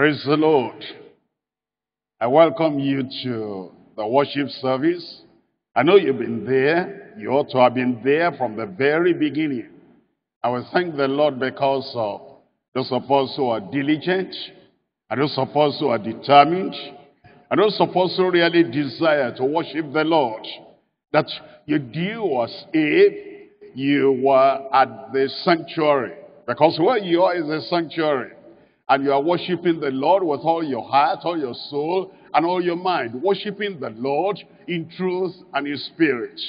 Praise the Lord. I welcome you to the worship service. I know you've been there. You ought to have been there from the very beginning. I will thank the Lord because of those of us who are diligent, and those of us who are determined, and those of us who really desire to worship the Lord. That you do was if you were at the sanctuary. Because where you are is a sanctuary. And you are worshiping the Lord with all your heart, all your soul, and all your mind. Worshiping the Lord in truth and in spirit.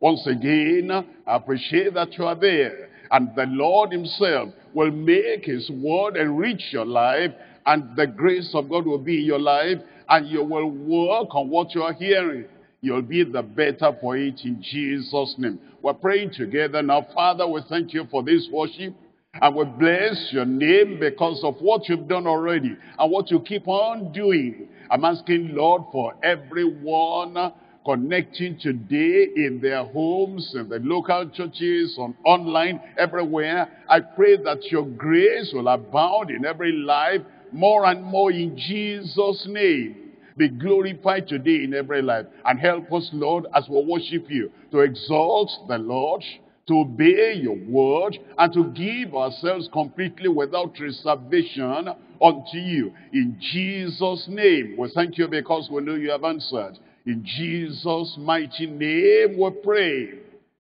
Once again, I appreciate that you are there. And the Lord himself will make his word enrich your life. And the grace of God will be in your life. And you will work on what you are hearing. You'll be the better for it in Jesus' name. We're praying together now. Father, we thank you for this worship. And we bless your name because of what you've done already and what you keep on doing. I'm asking, Lord, for everyone connecting today in their homes, in the local churches, on online, everywhere. I pray that your grace will abound in every life more and more in Jesus' name. Be glorified today in every life. And help us, Lord, as we worship you, to exalt the Lord, to obey your word, and to give ourselves completely without reservation unto you. In Jesus' name, we thank you because we know you have answered. In Jesus' mighty name we pray.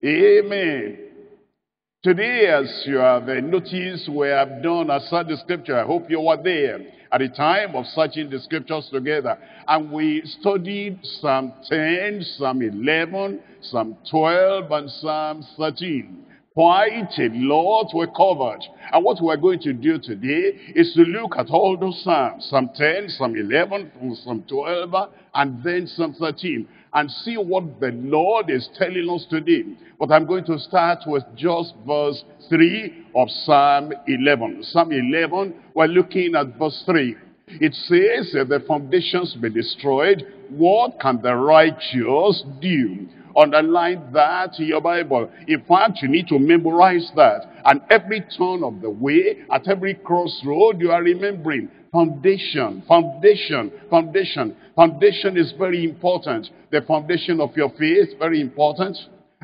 Amen. Today, as you have uh, noticed, we have done a the scripture. I hope you were there at the time of searching the scriptures together. And we studied Psalm 10, Psalm 11, Psalm 12, and Psalm 13. Quite a lot were covered. And what we're going to do today is to look at all those Psalms. Psalm 10, Psalm 11, Psalm 12, and then Psalm 13 and see what the Lord is telling us today. But I'm going to start with just verse 3 of Psalm 11. Psalm 11, we're looking at verse 3. It says, if the foundations be destroyed, what can the righteous do? Underline that in your Bible. In fact, you need to memorize that. And every turn of the way, at every crossroad, you are remembering Foundation, foundation, foundation. Foundation is very important. The foundation of your faith, very important.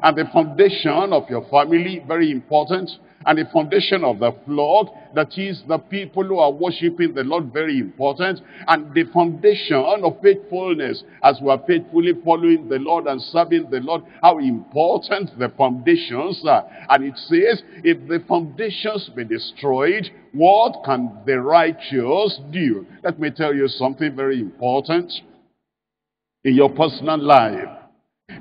And the foundation of your family, very important and the foundation of the flock, that is the people who are worshiping the Lord, very important, and the foundation of faithfulness, as we are faithfully following the Lord and serving the Lord, how important the foundations are. And it says, if the foundations be destroyed, what can the righteous do? Let me tell you something very important in your personal life.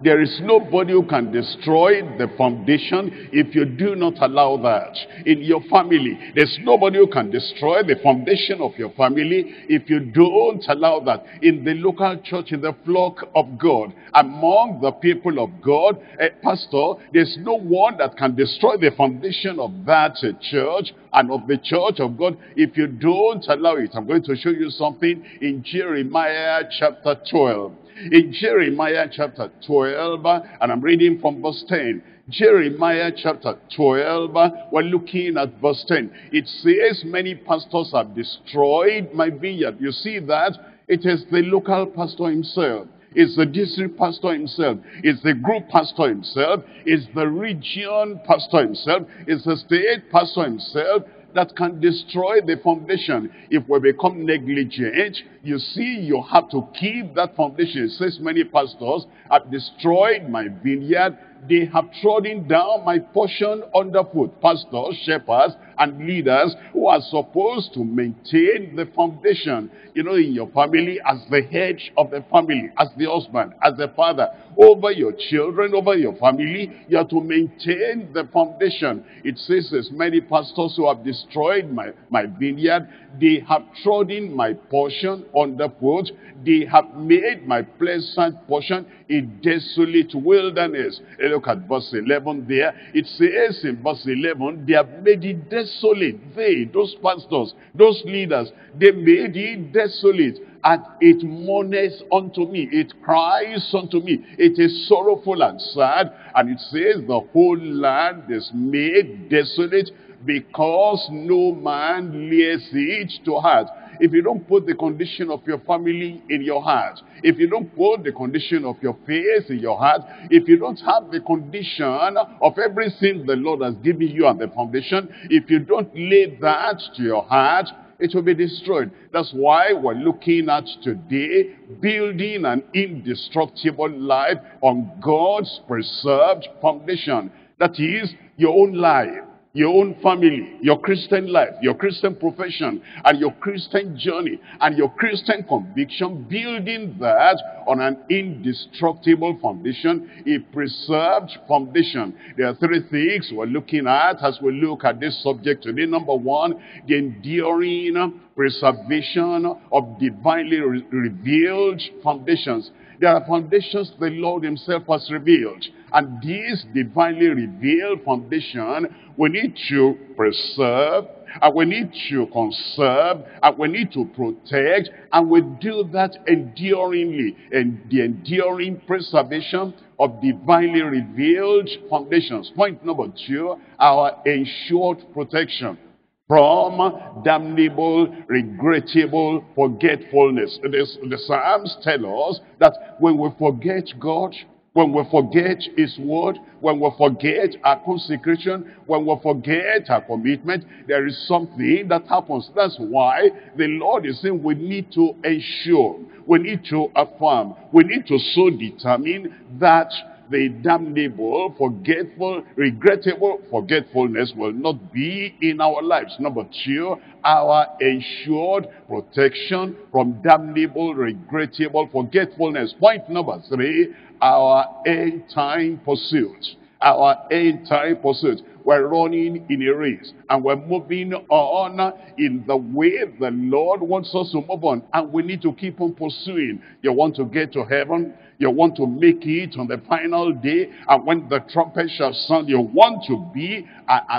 There is nobody who can destroy the foundation if you do not allow that. In your family, there's nobody who can destroy the foundation of your family if you don't allow that. In the local church, in the flock of God, among the people of God, a pastor, there's no one that can destroy the foundation of that church and of the church of God if you don't allow it. I'm going to show you something in Jeremiah chapter 12 in Jeremiah chapter 12, and I'm reading from verse 10. Jeremiah chapter 12, we're looking at verse 10. It says, many pastors have destroyed my vineyard. You see that? It is the local pastor himself. It's the district pastor himself. It's the group pastor himself. It's the region pastor himself. It's the state pastor himself that can destroy the foundation. If we become negligent, you see you have to keep that foundation. It says many pastors have destroyed my vineyard they have trodden down my portion underfoot. Pastors, shepherds, and leaders who are supposed to maintain the foundation. You know, in your family, as the head of the family, as the husband, as the father, over your children, over your family, you have to maintain the foundation. It says there's many pastors who have destroyed my, my vineyard. They have trodden my portion underfoot. They have made my pleasant portion a desolate wilderness. Look at verse 11 there. It says in verse 11, they have made it desolate. They, those pastors, those leaders, they made it desolate. And it mourns unto me. It cries unto me. It is sorrowful and sad. And it says the whole land is made desolate because no man lays it to heart. If you don't put the condition of your family in your heart, if you don't put the condition of your faith in your heart, if you don't have the condition of everything the Lord has given you and the foundation, if you don't lay that to your heart, it will be destroyed. That's why we're looking at today building an indestructible life on God's preserved foundation. That is your own life your own family, your Christian life, your Christian profession, and your Christian journey, and your Christian conviction, building that on an indestructible foundation, a preserved foundation. There are three things we're looking at as we look at this subject today. Number one, the enduring preservation of divinely re revealed foundations. There are foundations the Lord himself has revealed. And this divinely revealed foundation, we need to preserve, and we need to conserve, and we need to protect, and we do that enduringly. And the enduring preservation of divinely revealed foundations. Point number two, our ensured protection from damnable, regrettable forgetfulness. the Psalms tell us that when we forget God, when we forget his word, when we forget our consecration, when we forget our commitment, there is something that happens. That's why the Lord is saying we need to ensure, we need to affirm, we need to so determine that the damnable, forgetful, regrettable forgetfulness will not be in our lives. Number two, our ensured protection from damnable, regrettable forgetfulness. Point number three, our end time pursuit. Our end time pursuit. We're running in a race and we're moving on in the way the Lord wants us to move on. And we need to keep on pursuing. You want to get to heaven? You want to make it on the final day. And when the trumpet shall sound, you want to be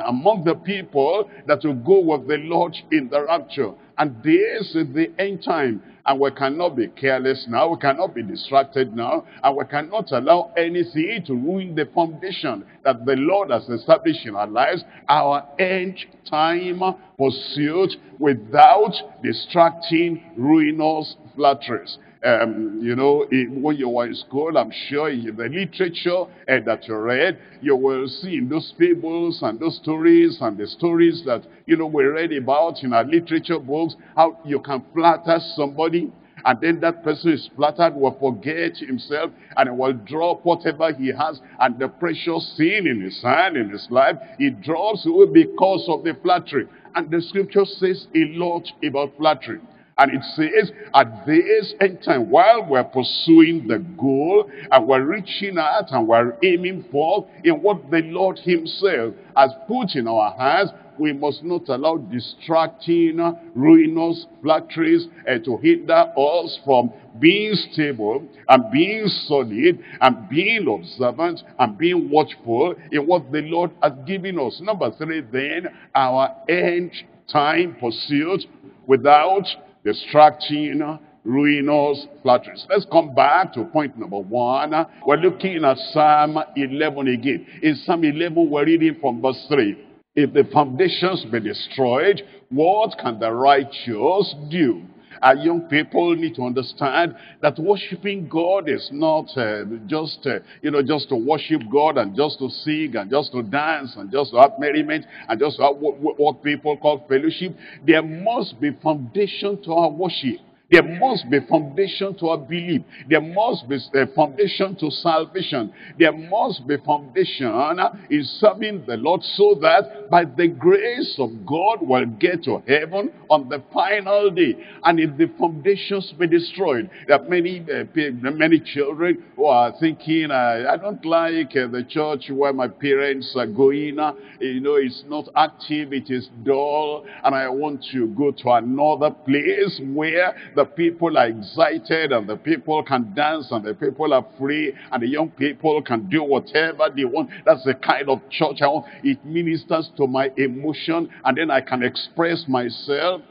among the people that will go with the Lord in the rapture. And this is the end time. And we cannot be careless now. We cannot be distracted now. And we cannot allow anything to ruin the foundation that the Lord has established in our lives. Our end time pursuit without distracting, ruinous flatteries. Um, you know, when you were in school, I'm sure in the literature that you read, you will see in those fables and those stories and the stories that, you know, we read about in our literature books, how you can flatter somebody and then that person is flattered will forget himself and will drop whatever he has and the precious thing in his hand, in his life, he drops away because of the flattery. And the scripture says a lot about flattery. And it says, at this end time, while we're pursuing the goal, and we're reaching out, and we're aiming for, in what the Lord himself has put in our hands, we must not allow distracting, ruinous flatteries uh, to hinder us from being stable and being solid and being observant and being watchful in what the Lord has given us. Number three, then, our end time pursuit without distracting, ruinous flatteries. Let's come back to point number one. We're looking at Psalm 11 again. In Psalm 11, we're reading from verse 3. If the foundations be destroyed, what can the righteous do? Our young people need to understand that worshiping God is not uh, just, uh, you know, just to worship God and just to sing and just to dance and just to have merriment and just to have what, what people call fellowship. There must be foundation to our worship. There must be foundation to our belief. There must be a foundation to salvation. There must be foundation in serving the Lord so that by the grace of God we'll get to heaven on the final day. And if the foundations be destroyed, there are many, uh, many children who are thinking, I don't like uh, the church where my parents are going. You know, it's not active, it is dull, and I want to go to another place where the people are excited and the people can dance and the people are free and the young people can do whatever they want. That's the kind of church I want. It ministers to my emotion and then I can express myself.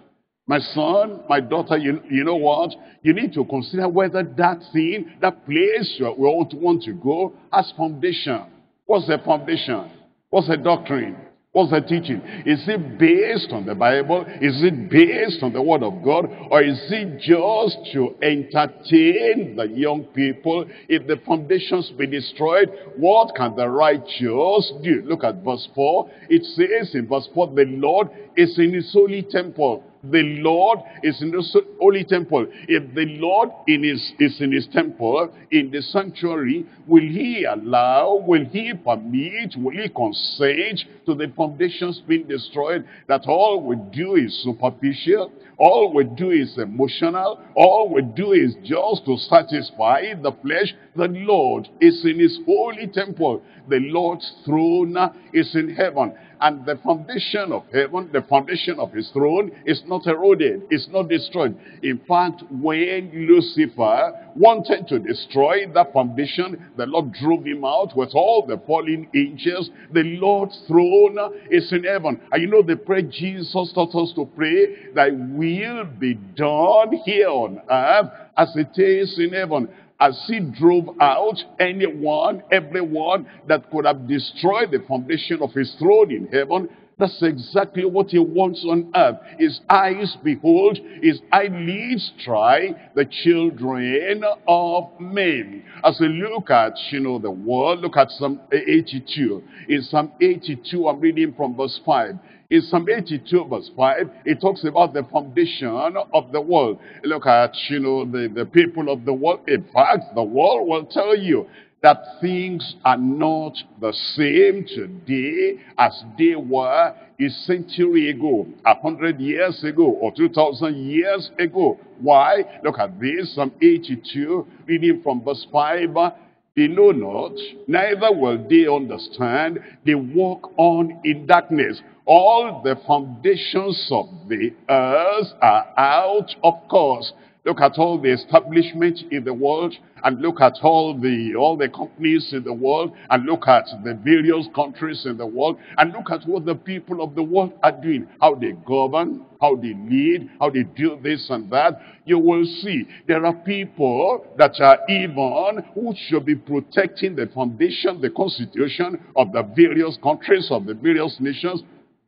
My son, my daughter, you, you know what? You need to consider whether that thing, that place you want to go has foundation. What's the foundation? What's the doctrine? What's the teaching? Is it based on the Bible? Is it based on the Word of God? Or is it just to entertain the young people? If the foundations be destroyed, what can the righteous do? Look at verse 4. It says in verse 4, the Lord is in his holy temple. The Lord is in the holy temple. If the Lord in his, is in his temple, in the sanctuary, will he allow, will he permit, will he consent to the foundations being destroyed that all we do is superficial? All we do is emotional. All we do is just to satisfy the flesh. The Lord is in his holy temple. The Lord's throne is in heaven. And the foundation of heaven, the foundation of his throne is not eroded, it's not destroyed. In fact, when Lucifer wanted to destroy that foundation, the Lord drove him out with all the fallen angels. The Lord's throne is in heaven. And you know the prayer Jesus taught us to pray, that will be done here on earth as it is in heaven as he drove out anyone, everyone that could have destroyed the foundation of his throne in heaven, that's exactly what he wants on earth. His eyes behold, his eyelids try the children of men. As we look at, you know, the world, look at Psalm 82. In Psalm 82, I'm reading from verse 5. In Psalm 82 verse 5, it talks about the foundation of the world. Look at, you know, the, the people of the world. In fact, the world will tell you that things are not the same today as they were a century ago, a hundred years ago, or two thousand years ago. Why? Look at this, Psalm 82, reading from verse 5. They know not, neither will they understand. They walk on in darkness. All the foundations of the earth are out of course. Look at all the establishment in the world and look at all the all the companies in the world and look at the various countries in the world and look at what the people of the world are doing, how they govern, how they lead, how they do this and that. You will see there are people that are even who should be protecting the foundation, the constitution of the various countries, of the various nations,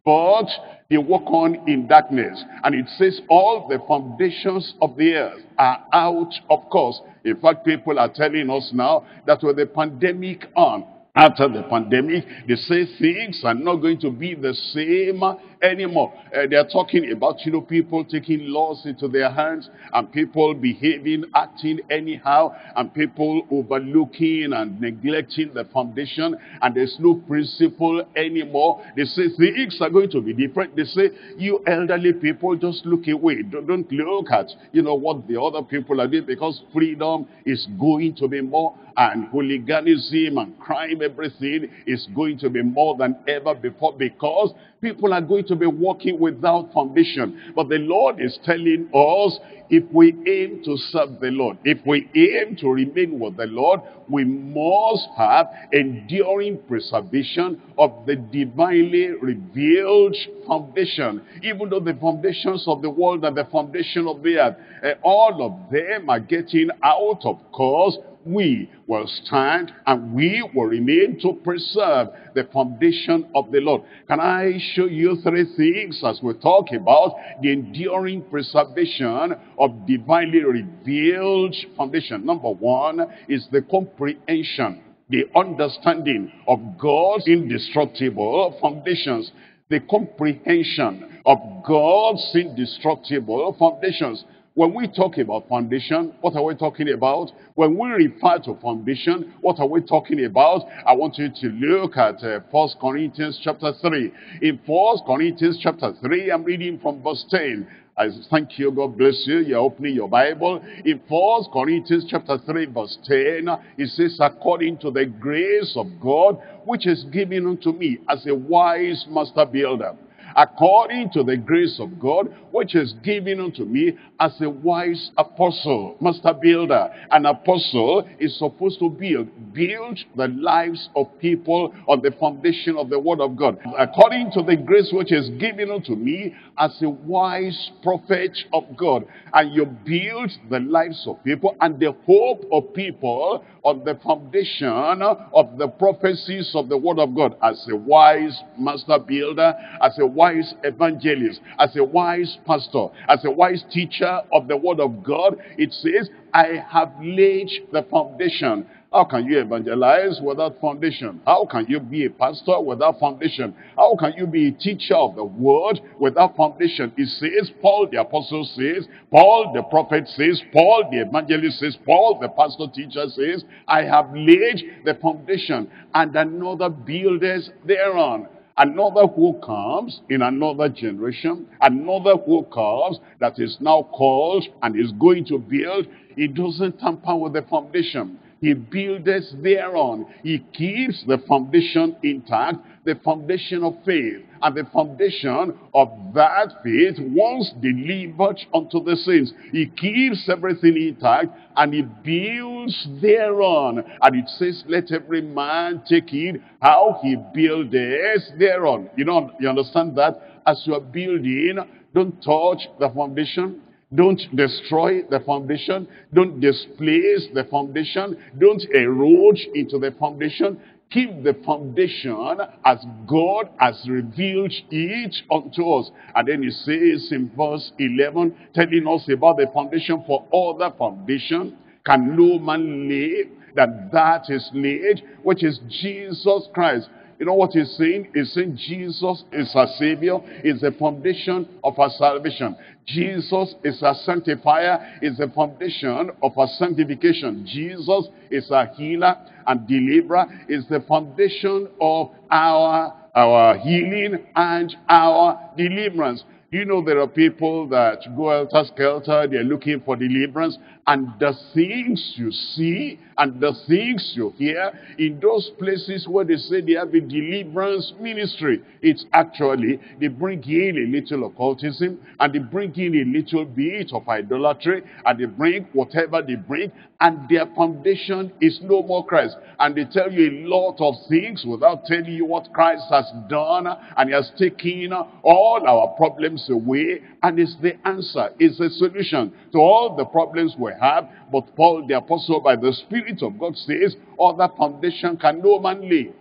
but they walk on in darkness. And it says all the foundations of the earth are out of course. In fact, people are telling us now that with the pandemic on, after the pandemic, they say things are not going to be the same anymore. Uh, they are talking about, you know, people taking laws into their hands and people behaving, acting anyhow and people overlooking and neglecting the foundation and there's no principle anymore. They say things are going to be different. They say, you elderly people, just look away. Don't look at, you know, what the other people are doing because freedom is going to be more and hooliganism and crime, everything is going to be more than ever before because people are going to be walking without foundation. But the Lord is telling us, if we aim to serve the Lord, if we aim to remain with the Lord, we must have enduring preservation of the divinely revealed foundation. Even though the foundations of the world and the foundation of the earth, uh, all of them are getting out of course we will stand and we will remain to preserve the foundation of the Lord. Can I show you three things as we talk about the enduring preservation of divinely revealed foundation? Number one is the comprehension, the understanding of God's indestructible foundations the comprehension of God's indestructible foundations. When we talk about foundation, what are we talking about? When we refer to foundation, what are we talking about? I want you to look at uh, 1 Corinthians chapter 3. In 1 Corinthians chapter 3, I'm reading from verse 10. I thank you, God bless you. You're opening your Bible. In 1 Corinthians chapter 3 verse 10, it says, according to the grace of God, which is given unto me as a wise master builder according to the grace of God, which is given unto me as a wise apostle, master builder. An apostle is supposed to build, build the lives of people on the foundation of the word of God. According to the grace which is given unto me as a wise prophet of God. And you build the lives of people and the hope of people on the foundation of the prophecies of the word of God as a wise master builder, as a wise evangelist, as a wise pastor, as a wise teacher of the word of God. It says, I have laid the foundation. How can you evangelize without foundation? How can you be a pastor without foundation? How can you be a teacher of the word without foundation? It says, Paul the apostle says, Paul the prophet says, Paul the evangelist says, Paul the pastor teacher says, I have laid the foundation and another builders thereon. Another who comes in another generation, another who comes that is now called and is going to build, he doesn't tamper with the foundation. He builds thereon. He keeps the foundation intact, the foundation of faith. And the foundation of that faith once delivered unto the saints. He keeps everything intact and he builds thereon. And it says, let every man take it how he builds thereon. You know, you understand that? As you are building, don't touch the foundation. Don't destroy the foundation. Don't displace the foundation. Don't erode into the foundation. Keep the foundation as God has revealed it unto us. And then he says in verse 11, telling us about the foundation for other foundation. Can no man lay that that is laid, which is Jesus Christ. You know what he's saying? He's saying Jesus is our Savior, is the foundation of our salvation. Jesus is our sanctifier, is the foundation of our sanctification. Jesus is our healer and deliverer, is the foundation of our, our healing and our deliverance. You know there are people that go helter-skelter, they're looking for deliverance, and the things you see and the things you hear in those places where they say they have a deliverance ministry, it's actually, they bring in a little occultism, and they bring in a little bit of idolatry, and they bring whatever they bring, and their foundation is no more Christ. And they tell you a lot of things without telling you what Christ has done, and he has taken all our problems away, and it's the answer, it's the solution to all the problems we have. But Paul the apostle by the Spirit of God says, other foundation can no man lay.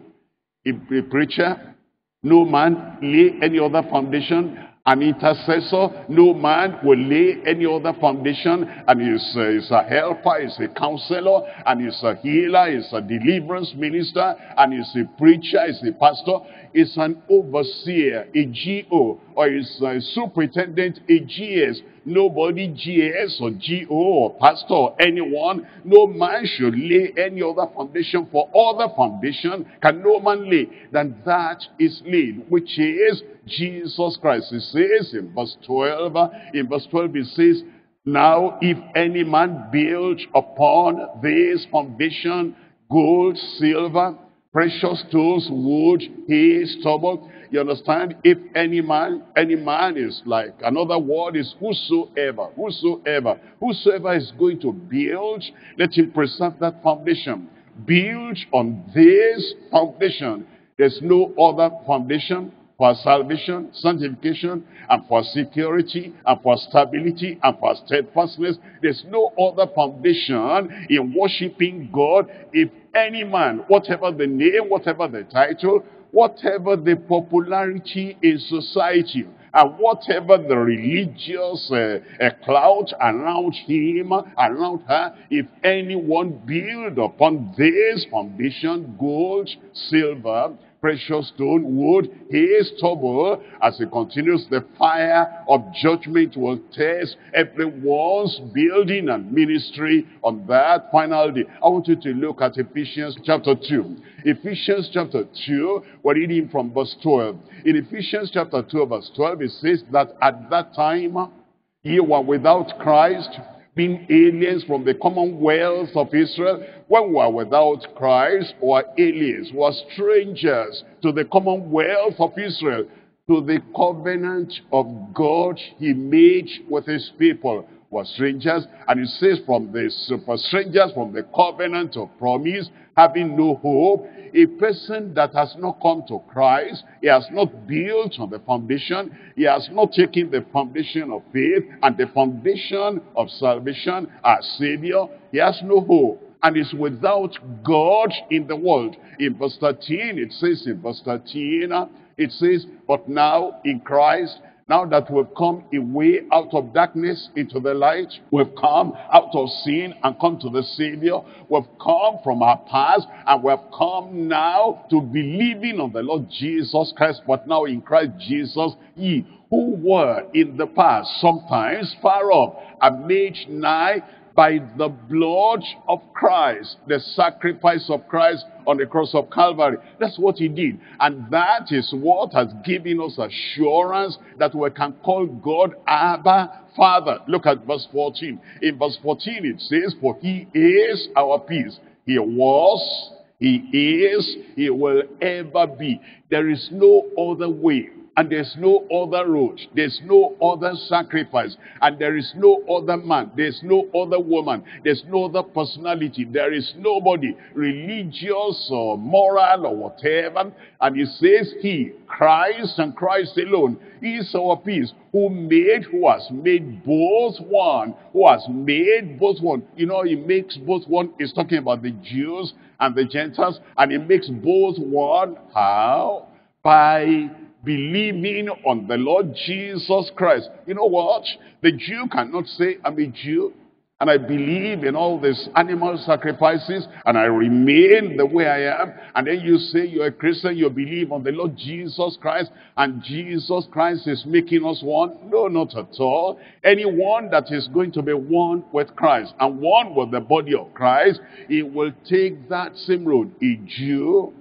A, a preacher, no man lay any other foundation. An intercessor, no man will lay any other foundation. And he's, uh, he's a helper, he's a counselor, and he's a healer, he's a deliverance minister, and he's a preacher, he's a pastor. He's an overseer, a GO, or he's a superintendent, a GS. Nobody GS or GO or pastor or anyone, no man should lay any other foundation for other foundation can no man lay than that is laid, which is Jesus Christ. He says in verse 12, in verse 12 he says, Now if any man build upon this foundation gold, silver, precious stones, wood, hay, stubble, you understand? If any man, any man is like, another word is whosoever, whosoever, whosoever is going to build, let him preserve that foundation. Build on this foundation. There's no other foundation for salvation, sanctification, and for security, and for stability, and for steadfastness. There's no other foundation in worshiping God if any man, whatever the name, whatever the title, whatever the popularity in society, and whatever the religious uh, uh, cloud around him, around her, if anyone build upon this foundation, gold, silver, precious stone, wood, hay, stubble, as he continues, the fire of judgment will test everyone's building and ministry on that final day. I want you to look at Ephesians chapter 2. Ephesians chapter 2, we're reading from verse 12. In Ephesians chapter 2, verse 12, it says that at that time, ye were without Christ, being aliens from the commonwealth of Israel, when we are without Christ, or aliens, we are strangers to the commonwealth of Israel, to the covenant of God he made with his people were strangers. And it says from the super strangers, from the covenant of promise, having no hope, a person that has not come to Christ, he has not built on the foundation, he has not taken the foundation of faith and the foundation of salvation as Savior, he has no hope and is without God in the world. In verse 13, it says in verse 13, it says, But now in Christ, now that we've come away out of darkness into the light, we've come out of sin and come to the Savior. We've come from our past and we've come now to believing on the Lord Jesus Christ. But now in Christ Jesus, ye who were in the past sometimes far off are made nigh by the blood of Christ, the sacrifice of Christ on the cross of Calvary. That's what he did. And that is what has given us assurance that we can call God Abba Father. Look at verse 14. In verse 14 it says, For he is our peace. He was, he is, he will ever be. There is no other way and there's no other road. There's no other sacrifice. And there is no other man. There's no other woman. There's no other personality. There is nobody religious or moral or whatever. And he says he, Christ and Christ alone, is our peace. Who made, who has made both one. Who has made both one. You know, he makes both one. He's talking about the Jews and the Gentiles. And he makes both one. How? By believing on the Lord Jesus Christ. You know what? The Jew cannot say, I'm a Jew, and I believe in all these animal sacrifices, and I remain the way I am. And then you say you're a Christian, you believe on the Lord Jesus Christ, and Jesus Christ is making us one. No, not at all. Anyone that is going to be one with Christ, and one with the body of Christ, he will take that same road. A Jew,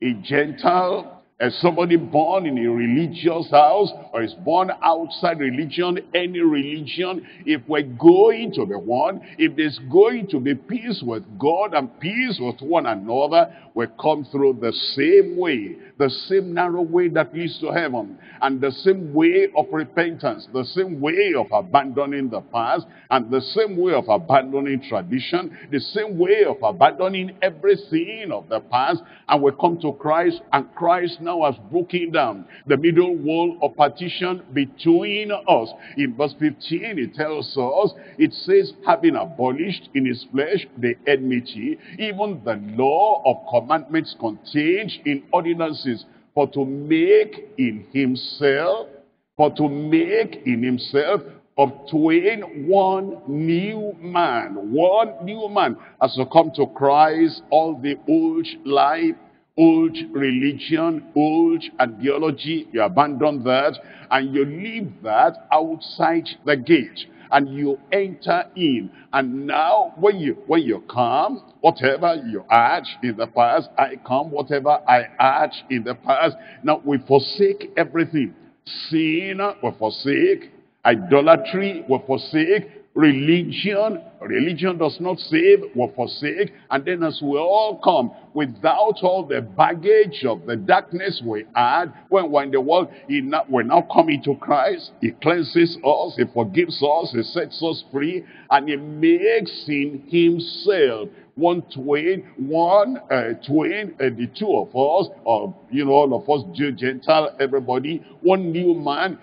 a Gentile, as somebody born in a religious house or is born outside religion, any religion, if we're going to be one, if there's going to be peace with God and peace with one another, we come through the same way, the same narrow way that leads to heaven, and the same way of repentance, the same way of abandoning the past, and the same way of abandoning tradition, the same way of abandoning everything of the past, and we come to Christ, and Christ now has broken down the middle wall of partition between us. In verse 15, it tells us, it says, having abolished in his flesh the enmity, even the law of commandments contained in ordinances, for to make in himself, for to make in himself of twain one new man, one new man, as to come to Christ, all the old life old religion, old ideology, you abandon that, and you leave that outside the gate. And you enter in. And now, when you when you come, whatever you add in the past, I come, whatever I add in the past. Now we forsake everything. Sin, we forsake. Idolatry, we forsake religion. Religion does not save, we forsake. And then as we all come, without all the baggage of the darkness we had, when we're in the world, we're now coming to Christ. He cleanses us, He forgives us, He sets us free, and He makes in Himself one twin, one uh, twain, uh, the two of us, or, you know, all of us, Jew, Gentile, everybody, one new man,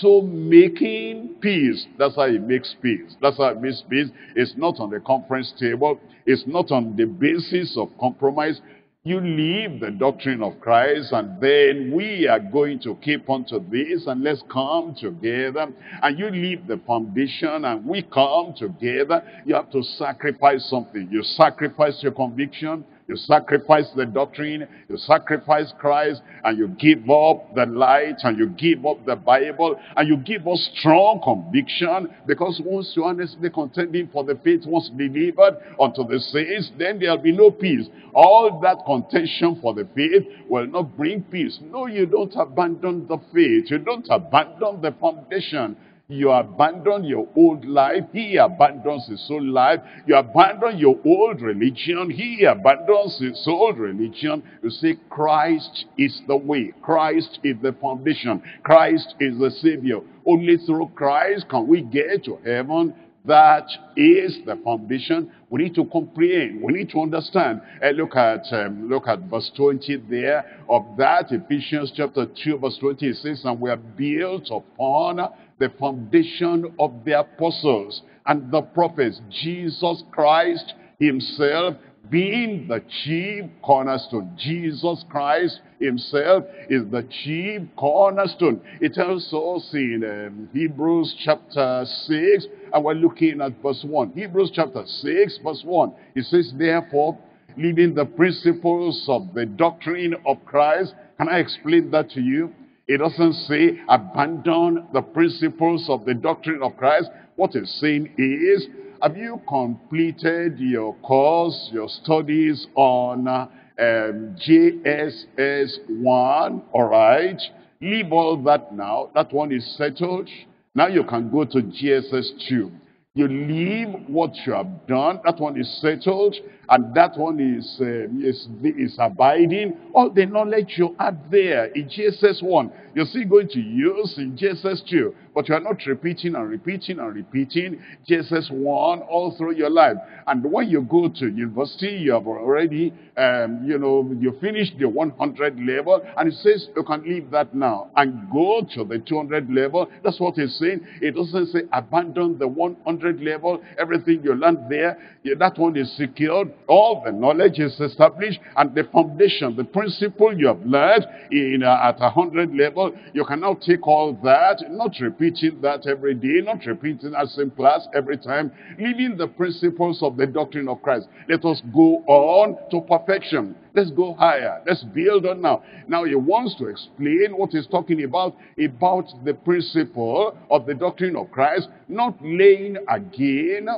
so making peace, that's how he makes peace. That's how he makes peace. It's not on the conference table. It's not on the basis of compromise. You leave the doctrine of Christ and then we are going to keep on to this and let's come together. And you leave the foundation and we come together. You have to sacrifice something. You sacrifice your conviction. You sacrifice the doctrine, you sacrifice Christ, and you give up the light, and you give up the Bible, and you give up strong conviction, because once you honestly contending for the faith once delivered unto the saints, then there'll be no peace. All that contention for the faith will not bring peace. No, you don't abandon the faith. You don't abandon the foundation. You abandon your old life. He abandons his old life. You abandon your old religion. He abandons his old religion. You say Christ is the way. Christ is the foundation. Christ is the Savior. Only through Christ can we get to heaven. That is the foundation. We need to comprehend. We need to understand. Uh, look at um, look at verse 20 there of that. Ephesians chapter 2 verse 20 it says, And we are built upon the foundation of the apostles and the prophets. Jesus Christ himself being the chief cornerstone. Jesus Christ himself is the chief cornerstone. It tells us in um, Hebrews chapter 6, and we're looking at verse 1. Hebrews chapter 6, verse 1. It says, Therefore, leaving the principles of the doctrine of Christ. Can I explain that to you? It doesn't say abandon the principles of the doctrine of Christ. What it's saying is have you completed your course, your studies on um, JSS 1? All right. Leave all that now. That one is settled. Now you can go to JSS 2. You leave what you have done. That one is settled. And that one is, uh, is, is abiding. All the knowledge you add there in JSS 1, you're still going to use in JSS 2. But you are not repeating and repeating and repeating JSS 1 all through your life. And when you go to university, you have already, um, you know, you finished the 100 level. And it says you can leave that now and go to the 200 level. That's what it's saying. It doesn't say abandon the 100 level. Everything you learned there, that one is secured all the knowledge is established and the foundation, the principle you have learned in uh, at a hundred level, you can now take all that, not repeating that every day, not repeating that same class every time, leaving the principles of the doctrine of Christ. Let us go on to perfection. Let's go higher. Let's build on now. Now he wants to explain what he's talking about, about the principle of the doctrine of Christ, not laying again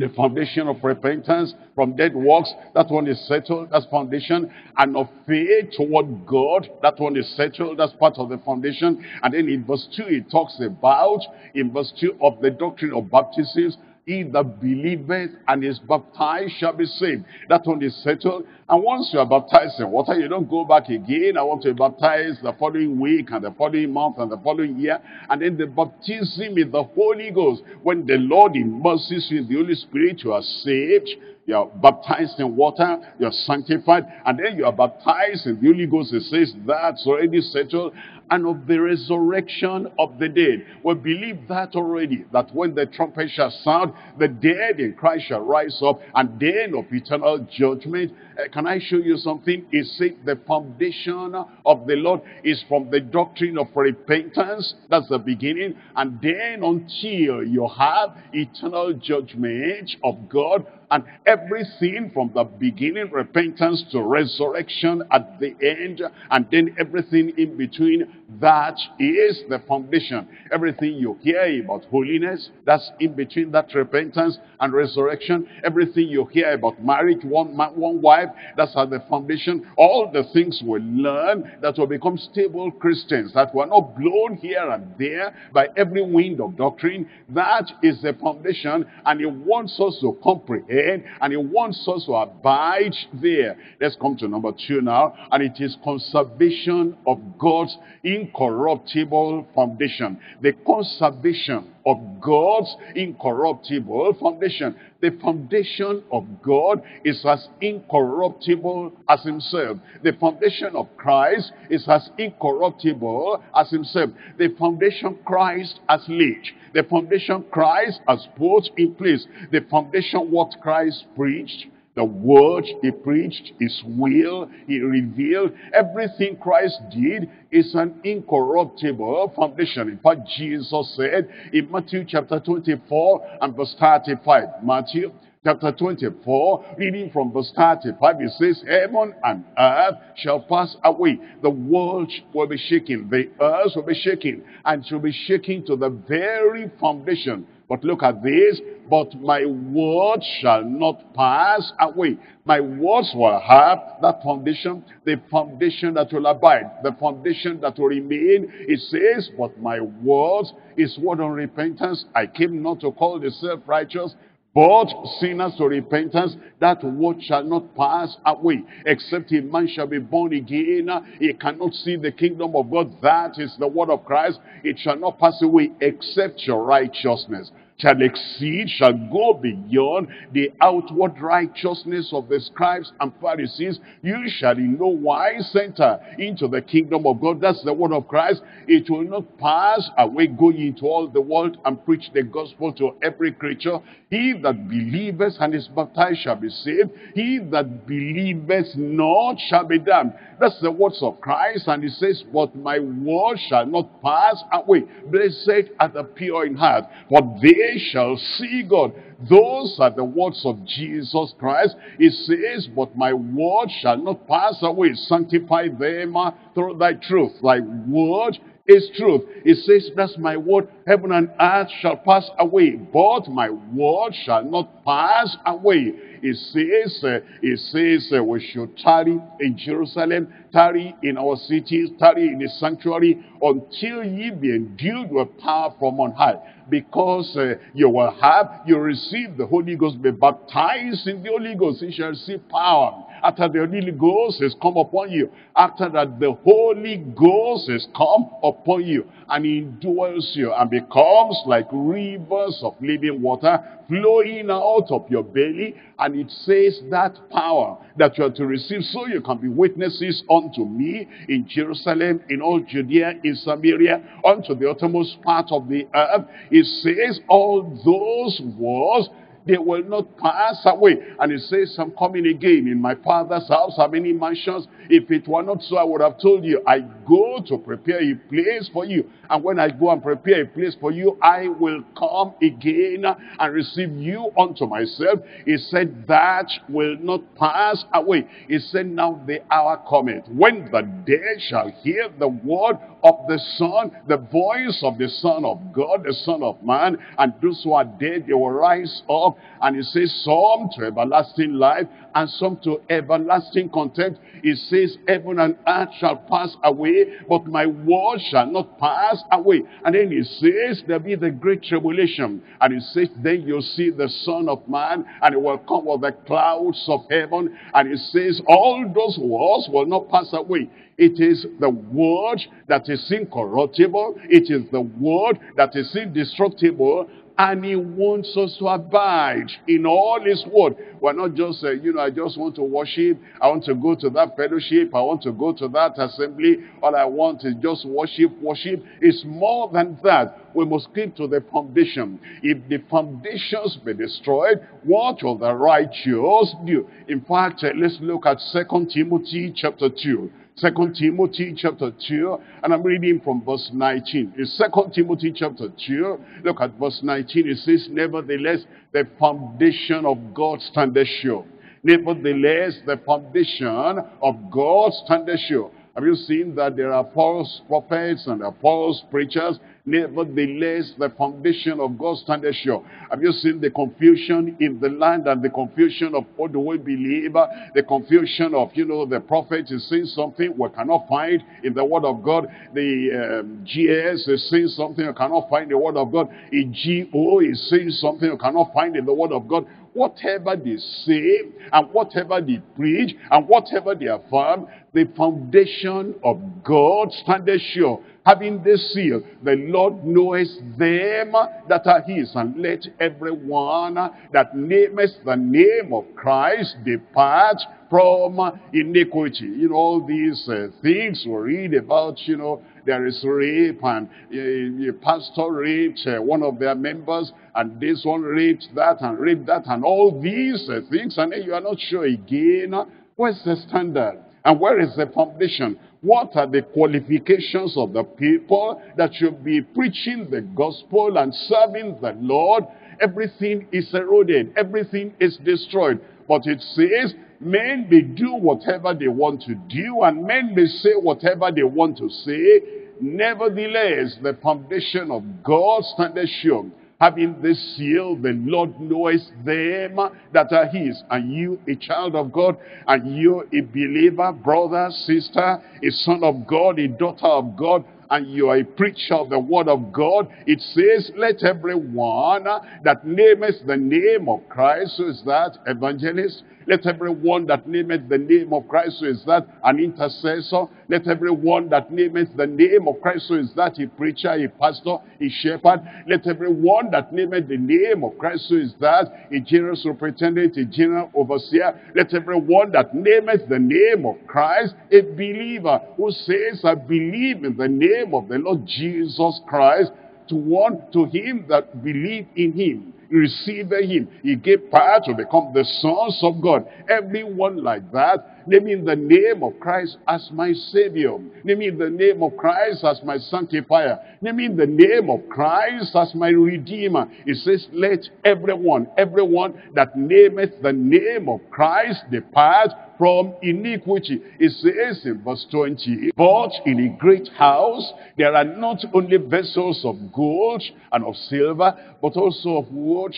the foundation of repentance from dead works, that one is settled, that's foundation. And of faith toward God, that one is settled, that's part of the foundation. And then in verse 2, it talks about, in verse 2, of the doctrine of baptisms, he that believeth and is baptized shall be saved. That one is settled. And once you are baptized in water, you don't go back again. I want to be baptized the following week and the following month and the following year. And then the baptism in the Holy Ghost. When the Lord immerses you in the Holy Spirit, you are saved. You are baptized in water. You are sanctified. And then you are baptized in the Holy Ghost. It says that's already settled and of the resurrection of the dead. We believe that already, that when the trumpet shall sound, the dead in Christ shall rise up, and then of eternal judgment. Uh, can I show you something? It says the foundation of the Lord is from the doctrine of repentance. That's the beginning. And then until you have eternal judgment of God, and everything from the beginning, repentance to resurrection at the end, and then everything in between, that is the foundation. Everything you hear about holiness, that's in between that repentance and resurrection. Everything you hear about marriage, one one wife, that's at the foundation. All the things we learn that will become stable Christians, that were not blown here and there by every wind of doctrine, that is the foundation, and it wants us to comprehend and he wants us to abide there. Let's come to number two now, and it is conservation of God's incorruptible foundation. The conservation of God's incorruptible foundation. The foundation of God is as incorruptible as himself. The foundation of Christ is as incorruptible as himself. The foundation Christ has laid. The foundation Christ has put in place. The foundation what Christ preached the word he preached, his will he revealed. Everything Christ did is an incorruptible foundation. In fact, Jesus said in Matthew chapter 24 and verse 35, Matthew chapter 24, reading from verse 35, it says, Heaven and earth shall pass away. The world will be shaken. The earth will be shaken. And shall be shaken to the very foundation. But look at this. But my word shall not pass away. My words will have that foundation, the foundation that will abide, the foundation that will remain. It says, but my words is word on repentance. I came not to call the self-righteous, but sinners to repentance, that word shall not pass away. Except a man shall be born again, he cannot see the kingdom of God. That is the word of Christ. It shall not pass away except your righteousness shall exceed, shall go beyond the outward righteousness of the scribes and Pharisees. You shall in no wise enter into the kingdom of God. That's the word of Christ. It will not pass away. Go into all the world and preach the gospel to every creature. He that believeth and is baptized shall be saved. He that believeth not shall be damned. That's the words of Christ. And he says, but my word shall not pass away. Blessed are the pure in heart, for they shall see God. Those are the words of Jesus Christ. He says, but my word shall not pass away. Sanctify them uh, through thy truth. Thy word is truth. It says, that's my word. Heaven and earth shall pass away, but my word shall not pass away. It says, uh, it says uh, we should tarry in Jerusalem, tarry in our cities, tarry in the sanctuary until ye be endued with power from on high. Because uh, you will have, you receive the Holy Ghost, be baptized in the Holy Ghost. You shall receive power. After the Holy Ghost has come upon you, after that the Holy Ghost has come upon you and indwells you and becomes like rivers of living water flowing out of your belly and it says that power that you are to receive so you can be witnesses unto me in Jerusalem, in all Judea, in Samaria, unto the uttermost part of the earth. It says all those words they will not pass away. And he says, I'm coming again. In my father's house are many mansions. If it were not so, I would have told you, I go to prepare a place for you. And when I go and prepare a place for you, I will come again and receive you unto myself. He said, that will not pass away. He said, now the hour cometh, when the dead shall hear the word of the Son, the voice of the Son of God, the Son of Man, and those who are dead, they will rise up. And he says, some to everlasting life, and some to everlasting contempt. He says, heaven and earth shall pass away, but my word shall not pass away. And then he says, there'll be the great tribulation. And he says, then you'll see the Son of Man, and he will come with the clouds of heaven. And he says, all those words will not pass away. It is the word that is incorruptible. It is the word that is indestructible. And he wants us to abide in all his word. We're not just, uh, you know, I just want to worship. I want to go to that fellowship. I want to go to that assembly. All I want is just worship. Worship It's more than that. We must keep to the foundation. If the foundations be destroyed, what will the righteous do? In fact, uh, let's look at Second Timothy chapter 2. Second Timothy chapter 2, and I'm reading from verse 19. In Second Timothy chapter 2, look at verse 19. It says, Nevertheless, the foundation of God standeth sure. Nevertheless, the foundation of God standeth sure. Have you seen that there are false prophets and false preachers? Nevertheless, the foundation of God standeth sure. Have you seen the confusion in the land and the confusion of what do we believe? The confusion of, you know, the prophet is saying something we cannot find in the word of God. The um, GS is saying something you cannot find in the word of God. A GO is saying something you cannot find in the word of God whatever they say and whatever they preach and whatever they affirm, the foundation of God standeth sure. Having this seal, the Lord knoweth them that are his, and let everyone that nameth the name of Christ depart from iniquity. You know, all these uh, things we read about, you know, there is rape and a pastor raped uh, eh, one of their members and this one raped that and raped that and all these things and you are not sure again ah, Where's the standard And where is the foundation? What are the qualifications of the people that should be preaching the gospel and serving the Lord? Everything is eroded. Everything is destroyed. But it says, men may do whatever they want to do and men may say whatever they want to say. Nevertheless, the foundation of God standeth sure having this seal, the Lord knoweth them that are his. And you, a child of God, and you, a believer, brother, sister, a son of God, a daughter of God, and you are a preacher of the word of God, it says, let everyone that nameth the name of Christ, who is that evangelist, let everyone that nameth the name of Christ, who is that an intercessor, let everyone that nameth the name of Christ, who is that a preacher, a pastor, a shepherd, let everyone that nameth the name of Christ, who is that a general superintendent, a general overseer, let everyone that nameth the name of Christ, a believer who says, I believe in the name of the Lord Jesus Christ, to one to him that believe in him received him. He gave power to become the sons of God. Everyone like that, naming the name of Christ as my Savior. Naming the name of Christ as my sanctifier. Naming the name of Christ as my Redeemer. It says, let everyone, everyone that nameth the name of Christ depart from iniquity. It says in verse 20, But in a great house there are not only vessels of gold and of silver, but also of wood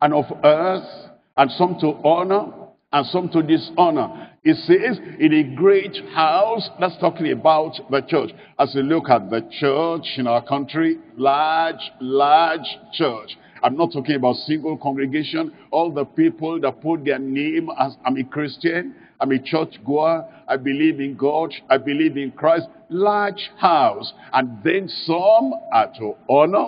and of earth, and some to honor and some to dishonor. It says, in a great house, that's talking about the church. As we look at the church in our country, large, large church. I'm not talking about single congregation. All the people that put their name as, I'm a Christian, I'm a church goer, I believe in God, I believe in Christ. Large house. And then some are to honor.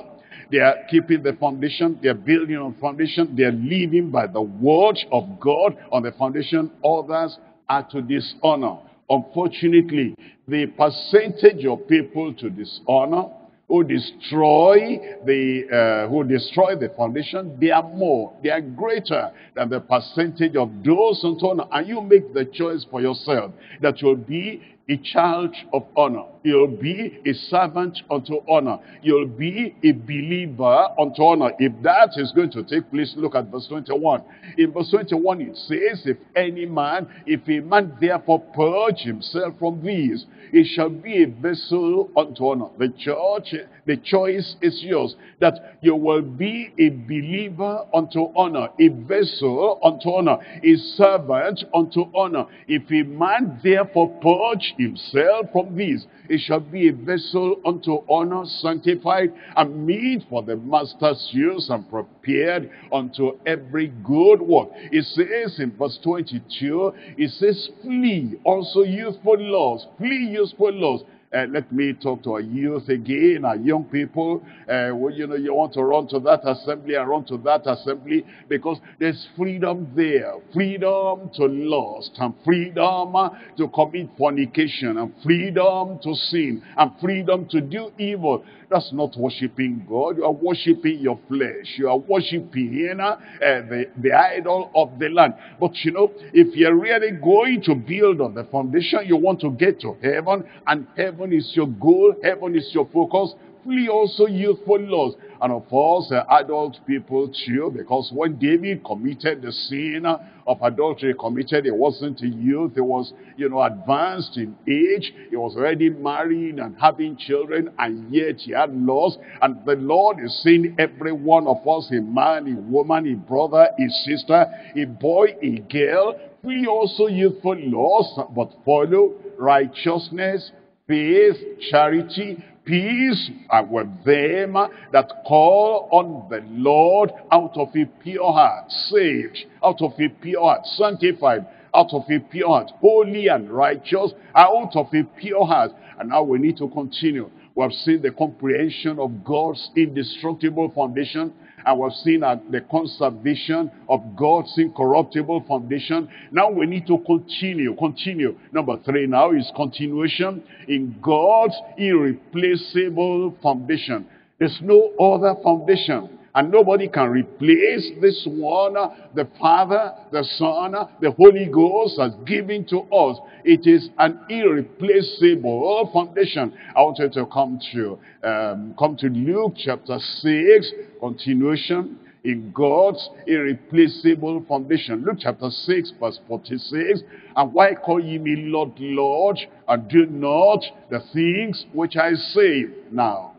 They are keeping the foundation. They are building on foundation. They are living by the word of God on the foundation. Others are to dishonor. Unfortunately, the percentage of people to dishonor who destroy the uh, who destroy the foundation, they are more, they are greater than the percentage of those unto honor. And you make the choice for yourself that you'll be a child of honor. You'll be a servant unto honor. You'll be a believer unto honor. If that is going to take place, look at verse 21. In verse 21 it says, If any man, if a man therefore purge himself from these, it shall be a vessel unto honor. The church, the choice is yours. That you will be a believer unto honor, a vessel unto honor, a servant unto honor. If a man therefore purge himself from these, it shall be a vessel unto honor, sanctified, and meet for the master's use, and prepared unto every good work. It says in verse 22, it says, flee also youthful laws, flee youthful laws. Uh, let me talk to our youth again, our young people. Uh, well, you know, you want to run to that assembly and run to that assembly because there's freedom there. Freedom to lust and freedom uh, to commit fornication and freedom to sin and freedom to do evil. That's not worshiping God. You are worshiping your flesh. You are worshiping uh, the, the idol of the land. But you know, if you're really going to build on the foundation, you want to get to heaven, and heaven is your goal, heaven is your focus, flee also youthful laws. And of course, uh, adult people too, because when David committed the sin of adultery committed, he wasn't a youth, he was, you know, advanced in age, he was already married and having children, and yet he had lost. And the Lord is saying every one of us, a man, a woman, a brother, a sister, a boy, a girl, flee also youthful laws, but follow righteousness, faith, charity, peace are with them that call on the Lord out of a pure heart, saved, out of a pure heart, sanctified, out of a pure heart, holy and righteous, out of a pure heart. And now we need to continue. We have seen the comprehension of God's indestructible foundation and we've seen the conservation of God's incorruptible foundation. Now we need to continue, continue. Number three now is continuation in God's irreplaceable foundation. There's no other foundation And nobody can replace this one, the Father, the Son, the Holy Ghost has given to us. It is an irreplaceable foundation. I want you to come to, um, come to Luke chapter 6, continuation in God's irreplaceable foundation. Luke chapter 6 verse 46. And why call ye me Lord, Lord, and do not the things which I say? Now,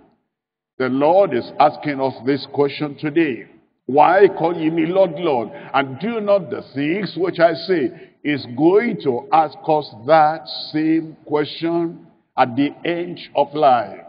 the Lord is asking us this question today. Why call ye me Lord, Lord, and do not the things which I say? Is going to ask us that same question at the end of life.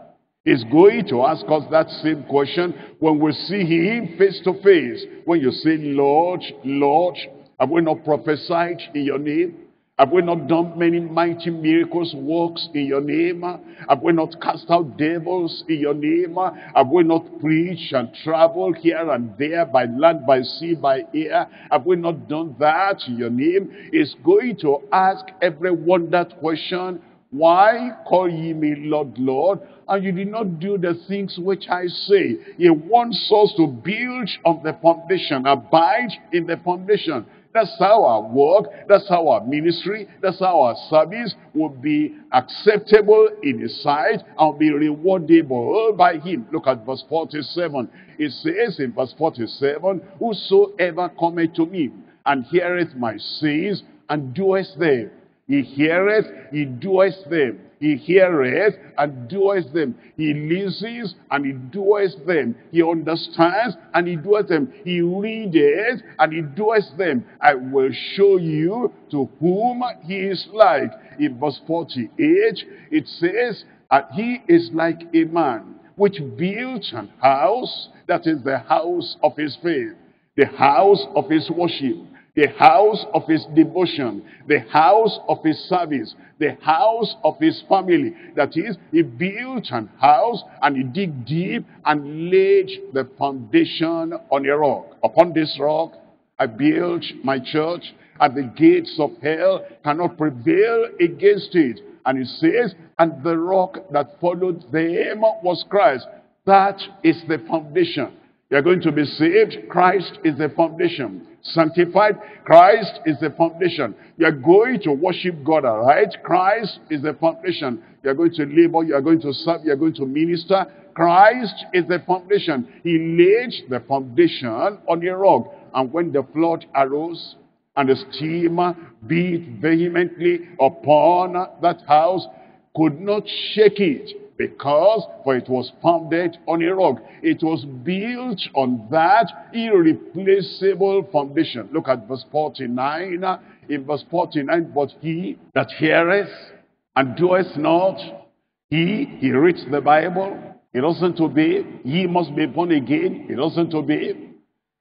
Is going to ask us that same question when we see him face to face. When you say, Lord, Lord, have we not prophesied in your name? Have we not done many mighty miracles, works in your name? Have we not cast out devils in your name? Have we not preached and traveled here and there by land, by sea, by air? Have we not done that in your name? Is going to ask everyone that question, why call ye me Lord, Lord? And you did not do the things which I say. He wants us to build on the foundation, abide in the foundation. That's how our work, that's how our ministry, that's how our service will be acceptable in his sight and be rewardable by him. Look at verse 47. It says in verse 47, Whosoever cometh to me and heareth my sayings and doeth them, he heareth, he doeth them. He heareth and doeth them. He listens and he doeth them. He understands and he doeth them. He readeth and he doeth them. I will show you to whom he is like. In verse 48, it says, and he is like a man which built an house, that is the house of his faith, the house of his worship the house of his devotion, the house of his service, the house of his family. That is, he built an house and he dig deep and laid the foundation on a rock. Upon this rock, I built my church, and the gates of hell cannot prevail against it. And it says, and the rock that followed them was Christ. That is the foundation. You're going to be saved. Christ is the foundation. Sanctified. Christ is the foundation. You're going to worship God, all right? Christ is the foundation. You're going to labor. You're going to serve. You're going to minister. Christ is the foundation. He laid the foundation on a rock. And when the flood arose and the steam beat vehemently upon that house, could not shake it because, for it was founded on a rock. It was built on that irreplaceable foundation. Look at verse 49. In verse 49, but he that heareth and doeth not, he, he reads the Bible, he doesn't obey. He must be born again, he doesn't obey.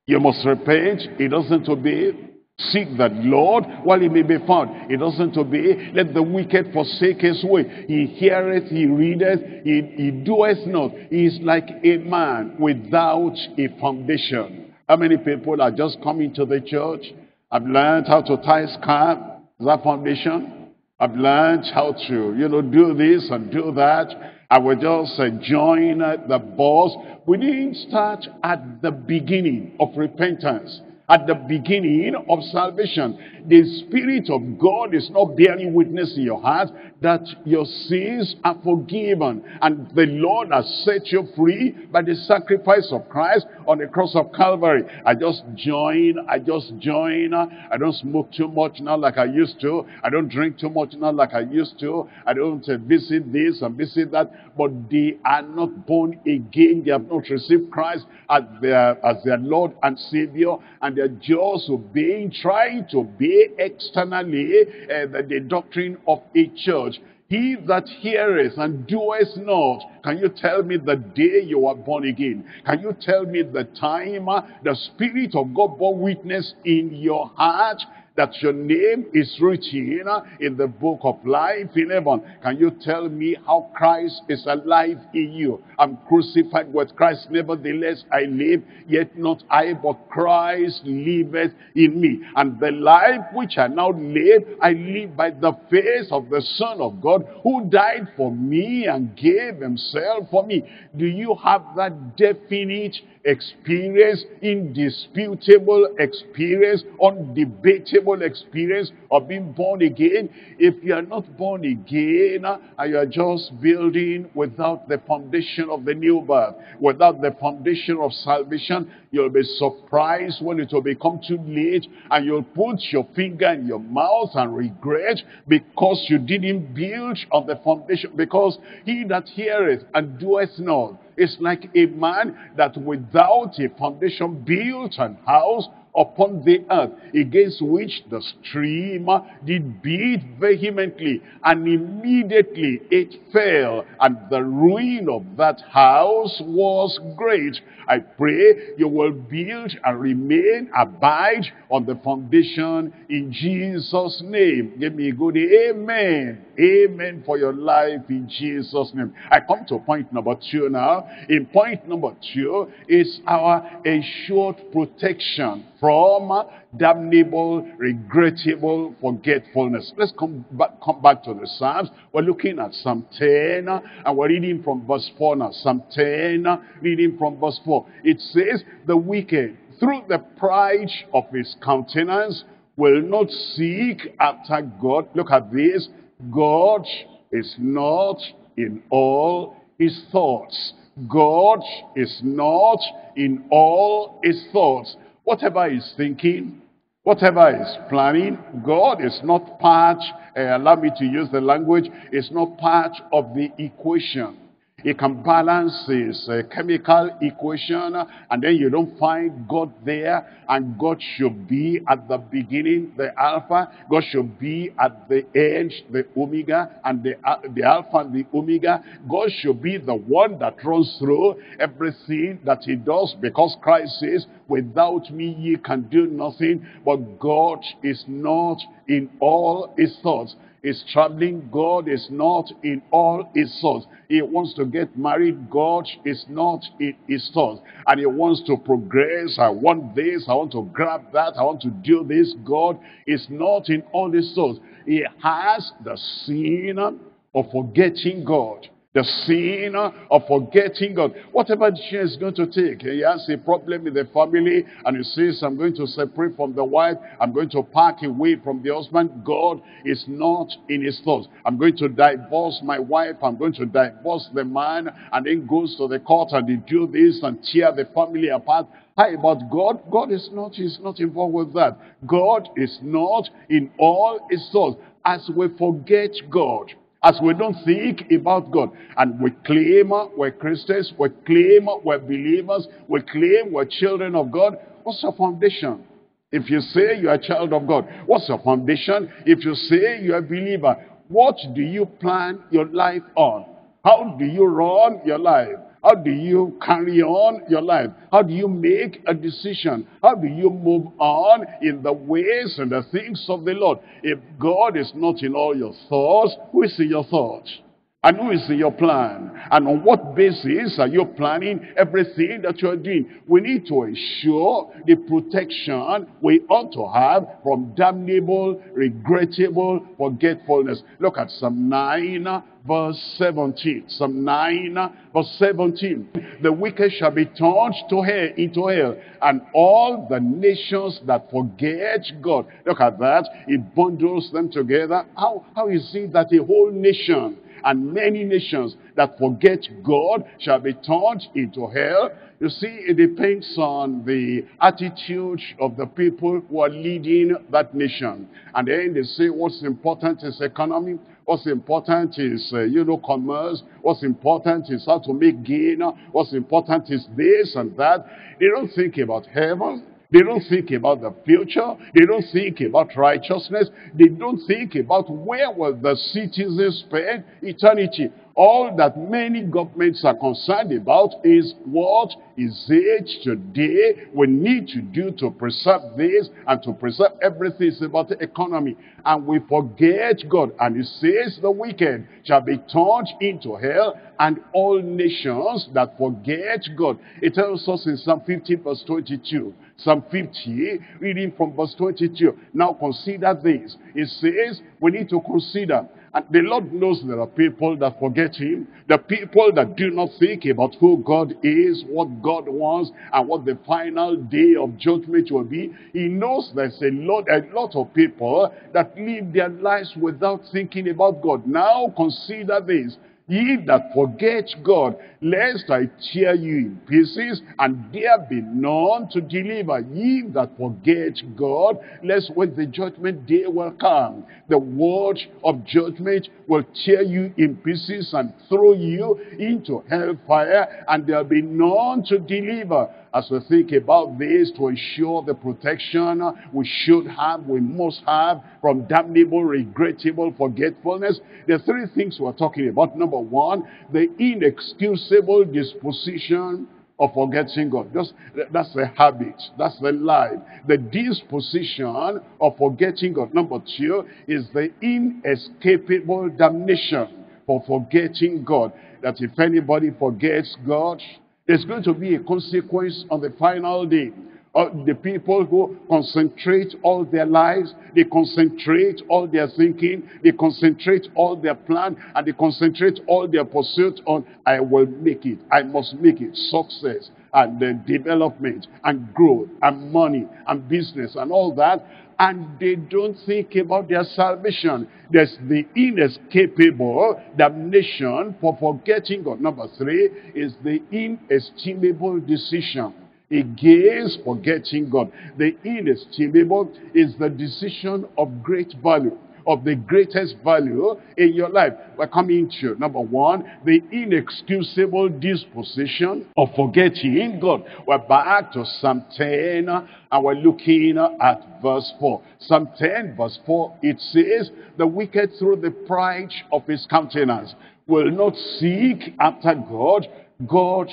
You must repent, he doesn't obey. Seek the Lord while he may be found. He doesn't obey. Let the wicked forsake his way. He heareth, he readeth, he, he doeth not. He is like a man without a foundation. How many people are just coming to the church? I've learned how to tie scarf. Is that foundation? I've learned how to, you know, do this and do that. I will just uh, join uh, the boss. We didn't start at the beginning of repentance at the beginning of salvation. The Spirit of God is not bearing witness in your heart that your sins are forgiven and the Lord has set you free by the sacrifice of Christ on the cross of Calvary. I just join, I just join. I don't smoke too much now like I used to. I don't drink too much now like I used to. I don't uh, visit this and visit that. But they are not born again. They have not received Christ as their, as their Lord and Savior. And they're just obeying, trying to obey externally uh, the, the doctrine of a church. He that heareth and doeth not, can you tell me the day you are born again? Can you tell me the time uh, the Spirit of God bore witness in your heart that your name is written uh, in the book of life in heaven. Can you tell me how Christ is alive in you? I'm crucified with Christ, nevertheless I live, yet not I, but Christ liveth in me. And the life which I now live, I live by the face of the Son of God, who died for me and gave himself for me. Do you have that definite experience, indisputable experience, undebatable experience of being born again. If you are not born again ah, and you are just building without the foundation of the new birth, without the foundation of salvation, you'll be surprised when it will become too late and you'll put your finger in your mouth and regret because you didn't build on the foundation. Because he that heareth and doeth not is like a man that without a foundation built an house upon the earth, against which the stream did beat vehemently, and immediately it fell, and the ruin of that house was great. I pray you will build and remain, abide on the foundation in Jesus' name. Give me a good amen. Amen for your life in Jesus' name. I come to point number two now. In point number two is our assured protection from uh, damnable, regrettable forgetfulness. Let's come back, come back to the Psalms. We're looking at Psalm 10, uh, and we're reading from verse 4 now. Psalm 10, uh, reading from verse 4. It says, The wicked, through the pride of his countenance, will not seek after God. Look at this. God is not in all his thoughts. God is not in all his thoughts. Whatever he's thinking, whatever he's planning, God is not part, uh, allow me to use the language, is not part of the equation. He can balance his uh, chemical equation and then you don't find God there and God should be at the beginning, the alpha. God should be at the end, the omega and the, uh, the alpha and the omega. God should be the one that runs through everything that he does because Christ says, without me ye can do nothing. But God is not in all his thoughts is traveling. God is not in all his thoughts. He wants to get married. God is not in his thoughts. And he wants to progress. I want this. I want to grab that. I want to do this. God is not in all his thoughts. He has the sin of forgetting God the sin of forgetting God. Whatever decision is going to take. He has a problem in the family and he says, I'm going to separate from the wife. I'm going to park away from the husband. God is not in his thoughts. I'm going to divorce my wife. I'm going to divorce the man and then goes to the court and they do this and tear the family apart. Hi, but God, God is not, is not involved with that. God is not in all his thoughts. As we forget God, as we don't think about God. And we claim we're Christians, we claim we're believers, we claim we're children of God. What's your foundation? If you say you're a child of God, what's your foundation? If you say you're a believer, what do you plan your life on? How do you run your life? How do you carry on your life? How do you make a decision? How do you move on in the ways and the things of the Lord? If God is not in all your thoughts, who is in your thoughts? And who is in your plan? And on what basis are you planning everything that you're doing? We need to ensure the protection we ought to have from damnable, regrettable forgetfulness. Look at Psalm 9, verse 17. Psalm 9, verse 17. The wicked shall be turned to hell, into hell, and all the nations that forget God. Look at that. It bundles them together. How, how is it that a whole nation and many nations that forget God shall be turned into hell. You see, it depends on the attitude of the people who are leading that nation. And then they say what's important is economy, what's important is, uh, you know, commerce, what's important is how to make gain, what's important is this and that. They don't think about heaven. They don't think about the future. They don't think about righteousness. They don't think about where will the citizens spend eternity. All that many governments are concerned about is what is it today we need to do to preserve this and to preserve everything it's about the economy. And we forget God. And it says the wicked shall be turned into hell and all nations that forget God. It tells us in Psalm 50 verse 22. Psalm 50, reading from verse 22. Now consider this. It says we need to consider and the Lord knows there are people that forget him. The people that do not think about who God is, what God wants, and what the final day of judgment will be. He knows there's a lot, a lot of people that live their lives without thinking about God. Now consider this. Ye that forget God, lest I tear you in pieces, and there be none to deliver. Ye that forget God, lest when the judgment day will come, the word of judgment will tear you in pieces and throw you into hellfire, and there'll be none to deliver as we think about this to ensure the protection we should have, we must have from damnable, regrettable forgetfulness. There are three things we're talking about. Number one, the inexcusable disposition of forgetting God. Just, that's the habit. That's the life. The disposition of forgetting God. Number two is the inescapable damnation for forgetting God. That if anybody forgets God, there's going to be a consequence on the final day. Uh, the people who concentrate all their lives, they concentrate all their thinking, they concentrate all their plan, and they concentrate all their pursuit on, I will make it, I must make it, success, and the development, and growth, and money, and business, and all that and they don't think about their salvation. There's the inescapable damnation for forgetting God. Number three is the inestimable decision against forgetting God. The inestimable is the decision of great value of the greatest value in your life. We're coming to number one, the inexcusable disposition of forgetting God. We're back to Psalm 10 and we're looking at verse 4. Psalm 10 verse 4, it says, The wicked through the pride of his countenance will not seek after God. God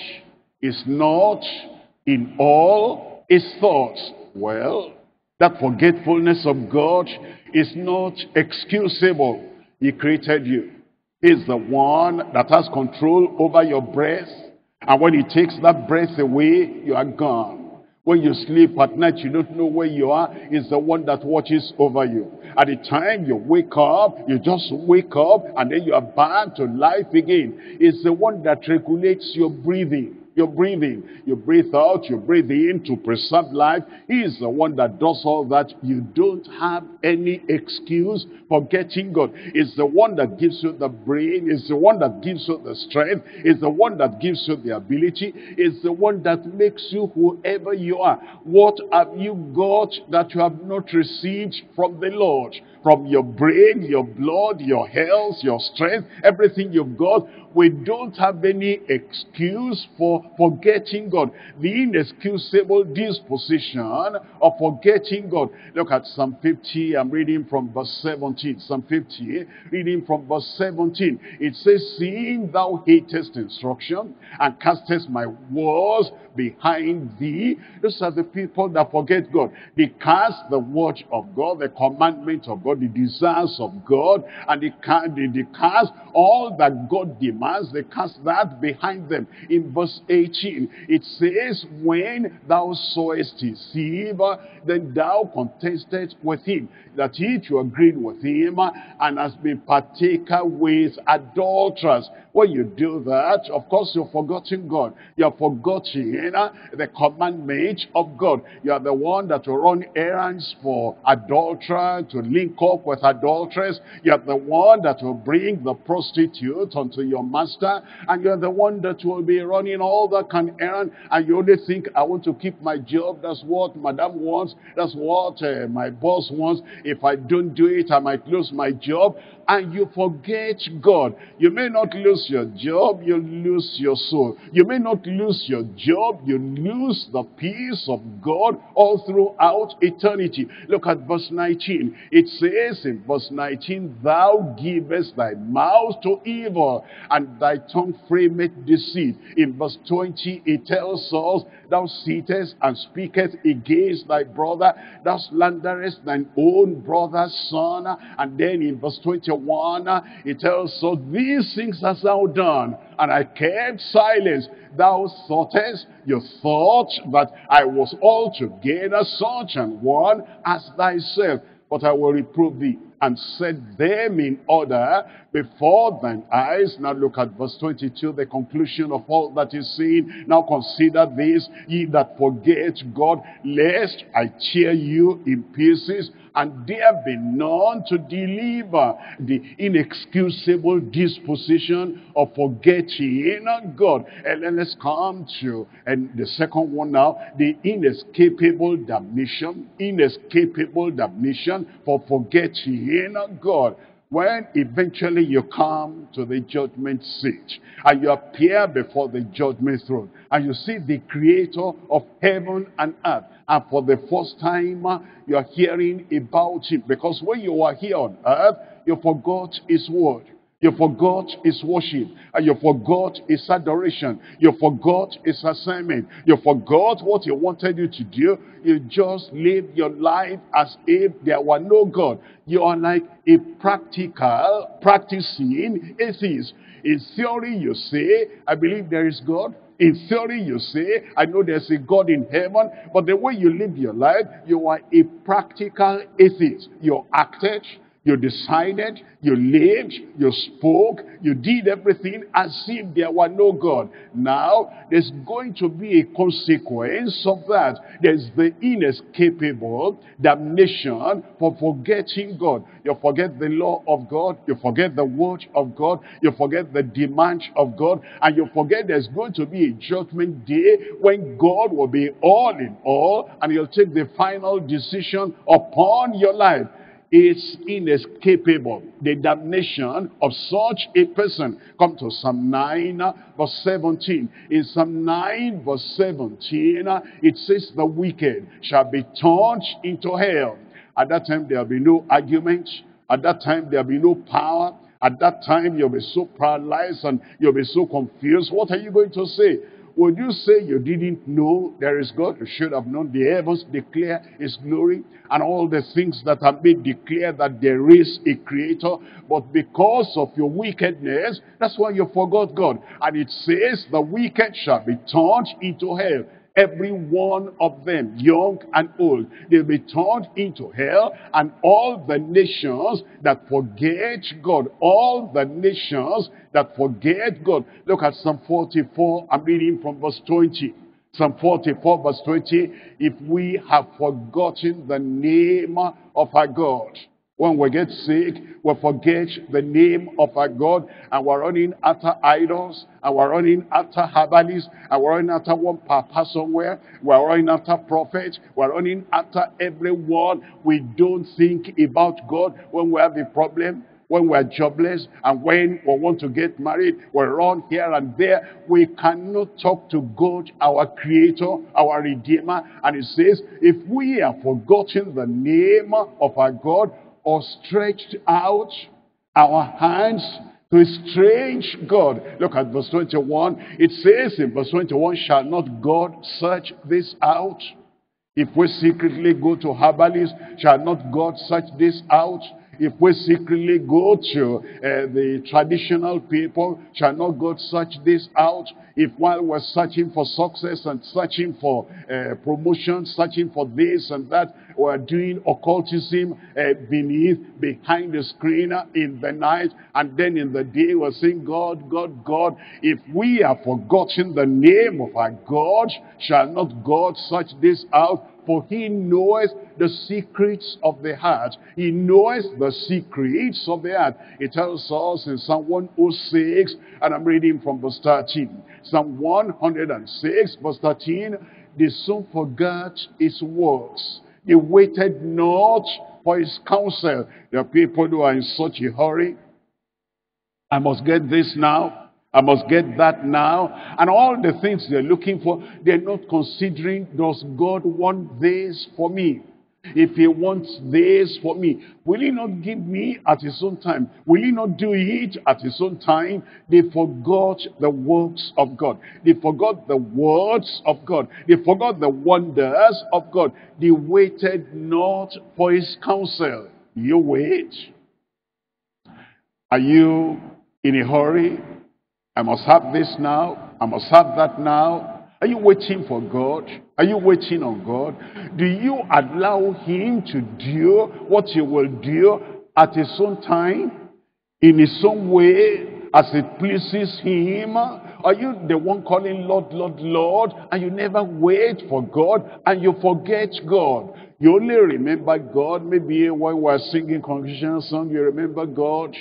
is not in all his thoughts. Well, that forgetfulness of God is not excusable. He created you. He's the one that has control over your breath. And when he takes that breath away, you are gone. When you sleep at night, you don't know where you are. He's the one that watches over you. At the time you wake up, you just wake up and then you are back to life again. It's the one that regulates your breathing. You're breathing. You breathe out, you breathe in to preserve life. He is the one that does all that. You don't have any excuse for getting God. It's the one that gives you the brain. It's the one that gives you the strength. It's the one that gives you the ability. It's the one that makes you whoever you are. What have you got that you have not received from the Lord? From your brain, your blood, your health, your strength, everything you've got we don't have any excuse for forgetting God. The inexcusable disposition of forgetting God. Look at Psalm 50. I'm reading from verse 17. Psalm 50, reading from verse 17. It says, Seeing thou hatest instruction and castest my words behind thee. Those are the people that forget God. They cast the word of God, the commandment of God, the desires of God, and they cast all that God demands, they cast that behind them. In verse 18, it says, When thou sawest his thief, then thou contested with him, that he to agree with him, and has been partaker with adulterers. When you do that, of course you're forgetting God. You're forgetting the commandment of God. You're the one that will run errands for adulterer, to link up with adulteress. You're the one that will bring the prostitute unto your master. And you're the one that will be running all that kind of errand. And you only think, I want to keep my job. That's what madam wants. That's what uh, my boss wants. If I don't do it, I might lose my job and you forget God. You may not lose your job, you lose your soul. You may not lose your job, you lose the peace of God all throughout eternity. Look at verse 19. It says in verse 19, Thou givest thy mouth to evil, and thy tongue frameth deceit. In verse 20, it tells us, Thou sittest and speakest against thy brother, thou slanderest thine own brother's son. And then in verse 21, it tells us, These things hast thou done, and I kept silence. Thou thoughtest, you thought that I was altogether such an one as thyself. But I will reprove thee and set them in order before thine eyes. Now look at verse 22, the conclusion of all that is seen. Now consider this, ye that forget God, lest I tear you in pieces, and there be none to deliver the inexcusable disposition of forgetting God. And then let's come to and the second one now, the inescapable damnation, inescapable damnation for forgetting God when eventually you come to the judgment seat and you appear before the judgment throne and you see the creator of heaven and earth and for the first time uh, you are hearing about him. Because when you were here on earth you forgot his word you forgot his worship. And you forgot his adoration. You forgot his assignment. You forgot what he wanted you to do. You just live your life as if there were no God. You are like a practical, practicing atheist. In theory, you say, I believe there is God. In theory, you say, I know there's a God in heaven, but the way you live your life, you are a practical atheist. You acted, you decided, you lived, you spoke, you did everything as if there were no God. Now, there's going to be a consequence of that. There's the inescapable damnation for forgetting God. You forget the law of God, you forget the word of God, you forget the demand of God, and you forget there's going to be a judgment day when God will be all in all, and he'll take the final decision upon your life is inescapable. The damnation of such a person. Come to Psalm 9 verse 17. In Psalm 9 verse 17, it says the wicked shall be turned into hell. At that time there will be no argument. At that time there will be no power. At that time you'll be so paralyzed and you'll be so confused. What are you going to say? Would you say you didn't know there is God? You should have known. The heavens declare his glory and all the things that have been declared that there is a creator. But because of your wickedness, that's why you forgot God. And it says the wicked shall be turned into hell. Every one of them, young and old, they'll be turned into hell, and all the nations that forget God, all the nations that forget God. Look at Psalm 44, I'm reading from verse 20. Psalm 44 verse 20, if we have forgotten the name of our God, when we get sick, we forget the name of our God and we're running after idols and we're running after herbalists and we're running after one papa somewhere. We're running after prophets. We're running after everyone. We don't think about God when we have a problem when we're jobless and when we want to get married, we run here and there. We cannot talk to God, our creator, our redeemer. And it says, if we have forgotten the name of our God, or stretched out our hands to a strange God. Look at verse 21. It says in verse 21, Shall not God search this out? If we secretly go to herbalists, shall not God search this out? If we secretly go to uh, the traditional people, shall not God search this out? If while we're searching for success and searching for uh, promotion, searching for this and that, we're doing occultism uh, beneath, behind the screen in the night, and then in the day we're saying, God, God, God. If we have forgotten the name of our God, shall not God search this out? For he knows the secrets of the heart. He knows the secrets of the heart. It tells us in Psalm 106, and I'm reading from verse 13. Psalm 106, verse 13, they soon forgot his works. They waited not for his counsel. Are people who are in such a hurry. I must get this now. I must get that now. And all the things they're looking for, they're not considering, does God want this for me? If he wants this for me, will he not give me at his own time? Will he not do it at his own time? They forgot the works of God. They forgot the words of God. They forgot the wonders of God. They waited not for his counsel. You wait. Are you in a hurry? I must have this now. I must have that now. Are you waiting for God? Are you waiting on God? Do you allow him to do what he will do at his own time? In his own way? As it pleases him? Are you the one calling Lord, Lord, Lord? And you never wait for God and you forget God. You only remember God. Maybe when we're singing congregational song, you remember God.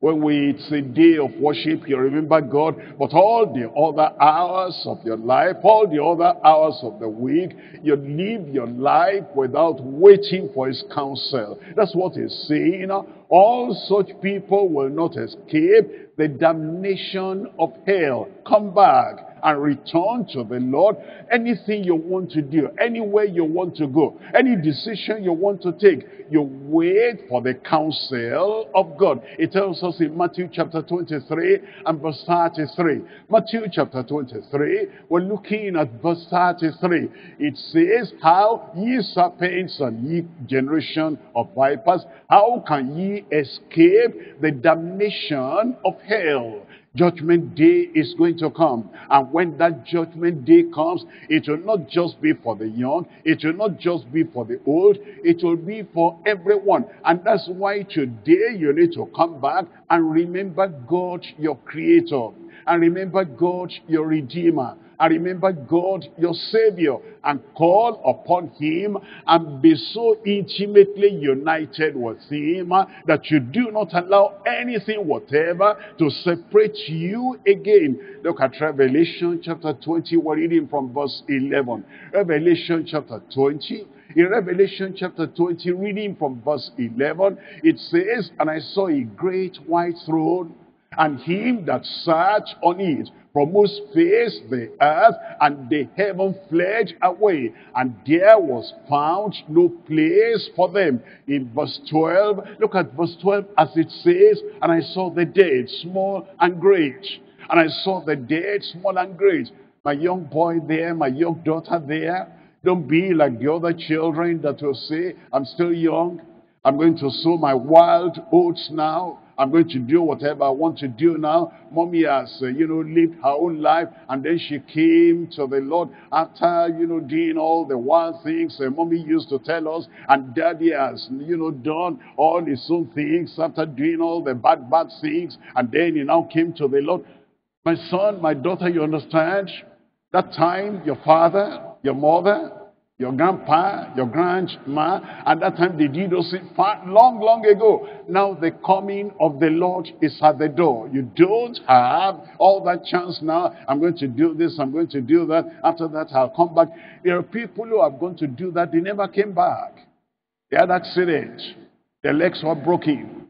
When we, it's a day of worship, you remember God. But all the other hours of your life, all the other hours of the week, you live your life without waiting for his counsel. That's what he's saying. All such people will not escape the damnation of hell. Come back and return to the Lord. Anything you want to do, anywhere you want to go, any decision you want to take, you wait for the counsel of God. It tells us in Matthew chapter 23 and verse 33. Matthew chapter 23, we're looking at verse 33. It says, How ye serpents and ye generation of vipers, how can ye escape the damnation of hell? Judgment day is going to come. And when that judgment day comes, it will not just be for the young. It will not just be for the old. It will be for everyone. And that's why today you need to come back and remember God, your creator. And remember God, your redeemer and remember God, your Savior, and call upon Him and be so intimately united with Him uh, that you do not allow anything whatever to separate you again. Look at Revelation chapter 20, we're reading from verse 11. Revelation chapter 20. In Revelation chapter 20, reading from verse 11, it says, And I saw a great white throne, and him that sat on it, from whose face the earth and the heaven fled away, and there was found no place for them. In verse 12, look at verse 12 as it says, And I saw the dead, small and great. And I saw the dead, small and great. My young boy there, my young daughter there, don't be like the other children that will say, I'm still young. I'm going to sow my wild oats now. I'm going to do whatever I want to do now. Mommy has, uh, you know, lived her own life. And then she came to the Lord after, you know, doing all the wild things uh, mommy used to tell us. And daddy has, you know, done all his own things after doing all the bad, bad things. And then he now came to the Lord. My son, my daughter, you understand? That time, your father, your mother, your grandpa, your grandma, at that time they did those far, long, long ago. Now the coming of the Lord is at the door. You don't have all that chance now. I'm going to do this, I'm going to do that. After that, I'll come back. There are people who are going to do that. They never came back. They had accident. Their legs were broken.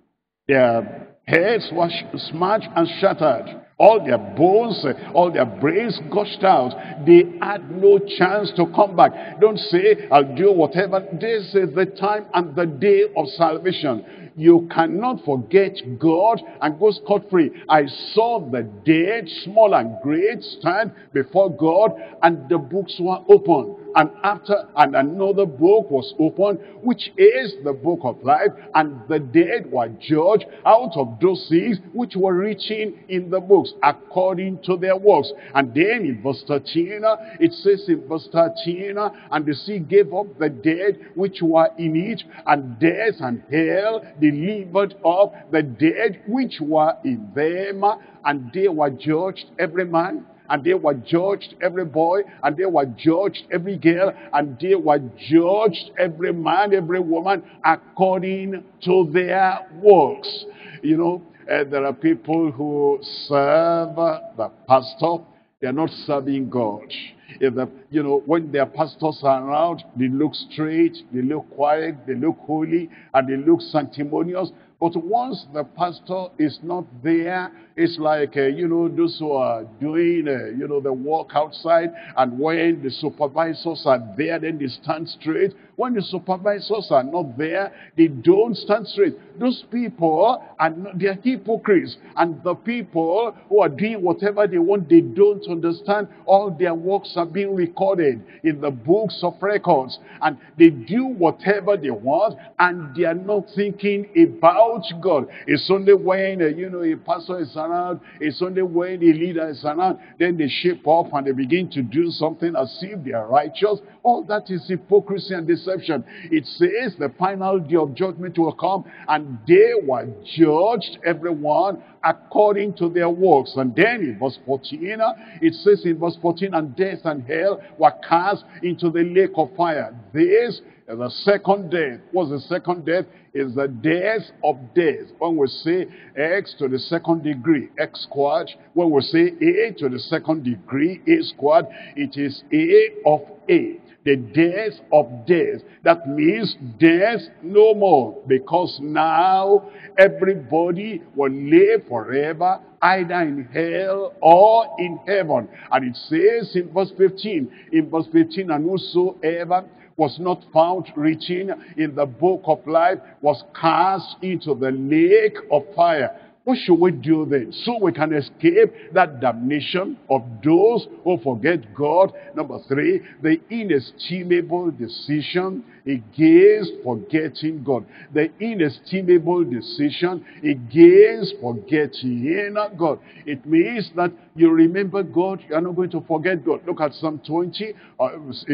Their heads were smashed and shattered. All their bones, all their brains gushed out. They had no chance to come back. Don't say, I'll do whatever. This is the time and the day of salvation. You cannot forget God and go scot-free. I saw the dead, small and great, stand before God, and the books were open. And after, and another book was opened, which is the book of life, and the dead were judged out of those things which were written in the books, according to their works. And then in verse 13, it says in verse 13, and the sea gave up the dead which were in it, and death and hell delivered up the dead which were in them, and they were judged, every man and they were judged every boy, and they were judged every girl, and they were judged every man, every woman, according to their works. You know, uh, there are people who serve the pastor, they are not serving God. If the, you know, when their pastors are around, they look straight, they look quiet, they look holy, and they look sanctimonious. But once the pastor is not there, it's like, uh, you know, those who are doing, uh, you know, the work outside, and when the supervisors are there, then they stand straight. When the supervisors are not there, they don't stand straight. Those people are not, they're hypocrites. And the people who are doing whatever they want, they don't understand. All their works are being recorded in the books of records. And they do whatever they want, and they are not thinking about God. It's only when, uh, you know, a pastor is around, it's only when a leader is around, then they shape up and they begin to do something as if they are righteous. All that is hypocrisy and deception. It says the final day of judgment will come and they were judged, everyone, according to their works. And then in verse 14, it says in verse 14, and death and hell were cast into the lake of fire. This the second death. What's the second death? Is the death of death. When we say x to the second degree, x squared. When we say a to the second degree, a squared, it is a of a the death of death. That means death no more. Because now everybody will live forever either in hell or in heaven. And it says in verse 15, in verse 15, and whosoever was not found written in the book of life was cast into the lake of fire. What should we do then? So we can escape that damnation of those who forget God. Number three, the inestimable decision against forgetting God. The inestimable decision against forgetting God. It means that you remember God, you are not going to forget God. Look at Psalm 20. Uh,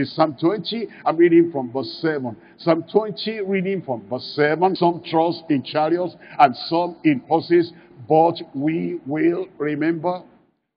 Psalm 20, I'm reading from verse 7. Psalm 20, reading from verse 7. Some trust in chariots and some in horses, but we will remember.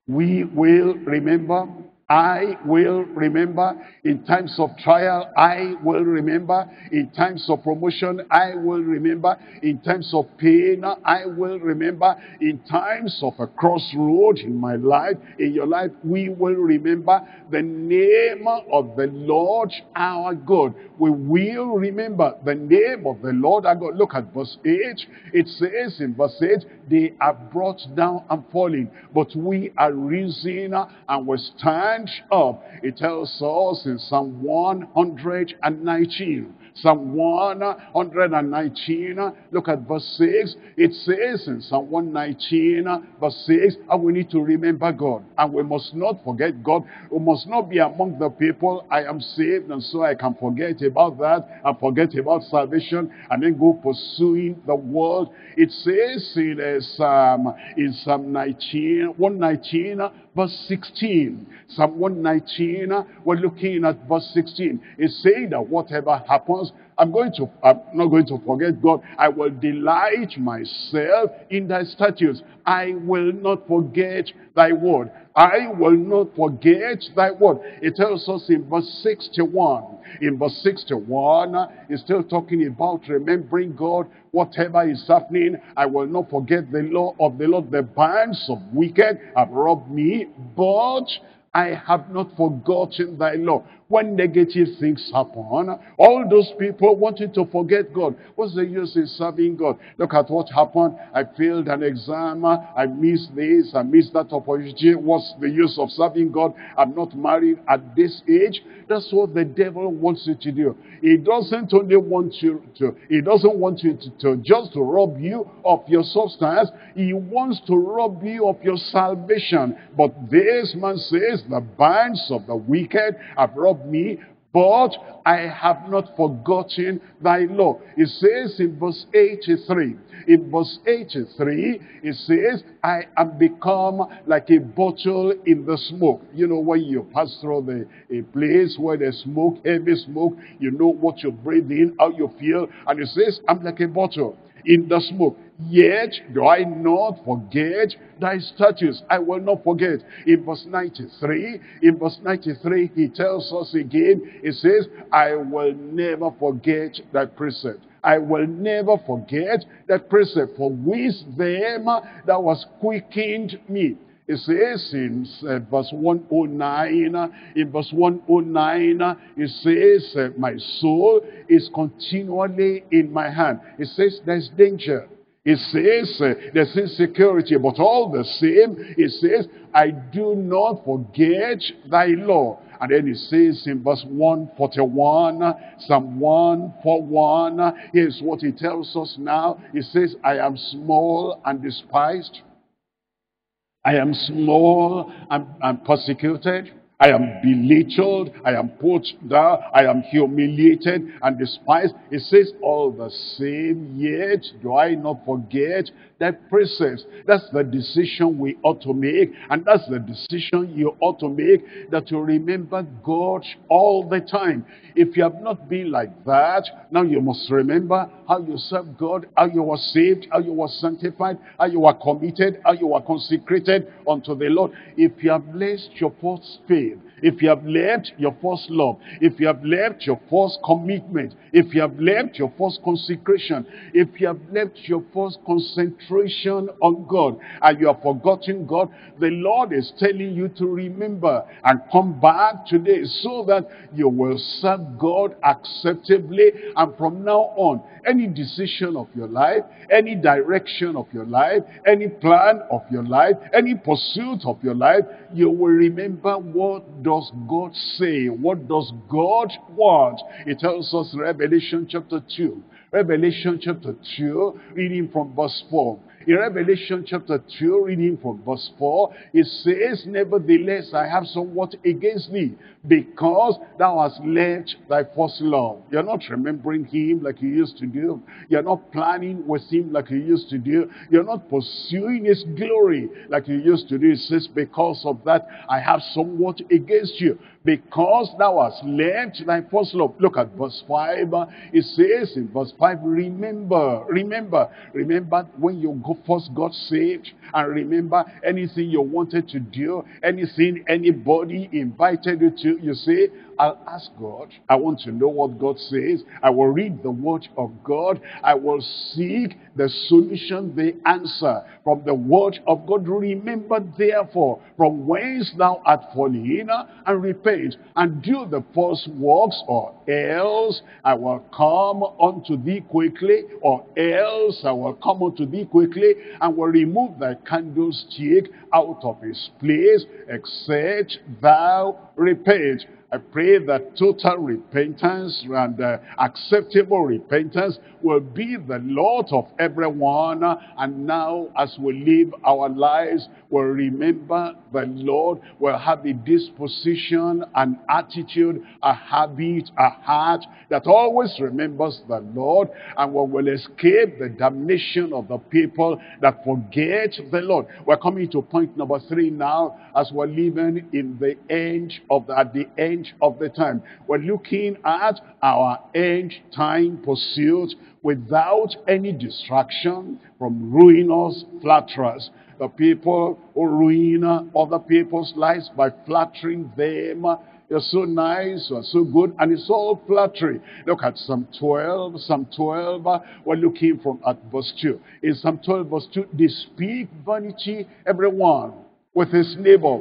We will remember I will remember. In times of trial, I will remember. In times of promotion, I will remember. In times of pain, I will remember. In times of a crossroad in my life, in your life, we will remember the name of the Lord our God. We will remember the name of the Lord our God. Look at verse 8. It says in verse 8, they are brought down and falling, but we are risen and we stand up. It tells us in Psalm 119, Psalm 119, look at verse 6. It says in Psalm 119, verse 6, and we need to remember God. And we must not forget God. We must not be among the people, I am saved, and so I can forget about that and forget about salvation and then go pursuing the world. It says in uh, Psalm, in Psalm 19, 119, verse 16. Psalm 119, we're looking at verse 16. It's saying that whatever happens, I'm going to, I'm not going to forget God. I will delight myself in thy statutes. I will not forget thy word. I will not forget thy word. It tells us in verse 61. In verse 61, it's still talking about remembering God. Whatever is happening, I will not forget the law of the Lord. The bands of wicked have robbed me, but I have not forgotten thy law. When negative things happen, all those people wanting to forget God. What's the use in serving God? Look at what happened. I failed an exam. I missed this. I missed that opportunity. What's the use of serving God? I'm not married at this age. That's what the devil wants you to do. He doesn't only want you to, he doesn't want you to, to just to rob you of your substance. He wants to rob you of your salvation. But this man says, the bands of the wicked have robbed me, but I have not forgotten thy law. It says in verse 83, in verse 83, it says, I am become like a bottle in the smoke. You know, when you pass through the, a place where there's smoke, heavy smoke, you know what you breathe in, how you feel, and it says, I'm like a bottle in the smoke. Yet do I not forget thy statutes. I will not forget. In verse 93, in verse 93, he tells us again, he says, I will never forget thy precept. I will never forget that precept for wisdom that was quickened me. It says in uh, verse 109, uh, in verse 109, uh, it says, my soul is continually in my hand. It says there's danger. It says uh, there's insecurity, but all the same, it says, I do not forget thy law. And then it says in verse 141, Psalm 141, here's what he tells us now. He says, I am small and despised I am small and, and persecuted. I am belittled, I am put down, I am humiliated and despised. It says all the same, yet do I not forget that precepts. That's the decision we ought to make, and that's the decision you ought to make, that you remember God all the time. If you have not been like that, now you must remember how you served God, how you were saved, how you were sanctified, how you were committed, how you were consecrated unto the Lord. If you have left your first faith, if you have left your first love, if you have left your first commitment, if you have left your first consecration, if you have left your first concentration on God, and you have forgotten God, the Lord is telling you to remember and come back today so that you will serve God acceptably. And from now on, any decision of your life, any direction of your life, any plan of your life, any pursuit of your life, you will remember what does God say? What does God want? It tells us Revelation chapter 2. Revelation chapter 2, reading from verse 4. In Revelation chapter 2, reading from verse 4, it says, Nevertheless, I have somewhat against thee, because thou hast left thy first love. You're not remembering him like you used to do. You're not planning with him like you used to do. You're not pursuing his glory like you used to do. It says, because of that, I have somewhat against you because thou hast left thy first love. Look at verse 5. It says in verse 5, remember, remember, remember when you first got saved. And remember anything you wanted to do, anything anybody invited you to, you say, I'll ask God. I want to know what God says. I will read the word of God. I will seek the solution, the answer from the word of God. Remember therefore from whence thou art fallen and repent and do the first works or else I will come unto thee quickly or else I will come unto thee quickly and will remove thy candlestick out of his place except thou repent. I pray that total repentance and uh, acceptable repentance will be the lot of everyone. And now as we live our lives, we'll remember the Lord, will have a disposition, an attitude, a habit, a heart that always remembers the Lord and we will escape the damnation of the people that forget the Lord. We're coming to point number three now as we're living in the end of the, at the end of the time. We're looking at our end time pursuit without any distraction from ruinous flatterers. The people who ruin other people's lives by flattering them you're so nice, you're so good, and it's all flattery. Look at Psalm 12, Psalm 12, uh, we're looking from at verse 2. In Psalm 12, verse 2, they speak vanity, everyone, with his neighbor,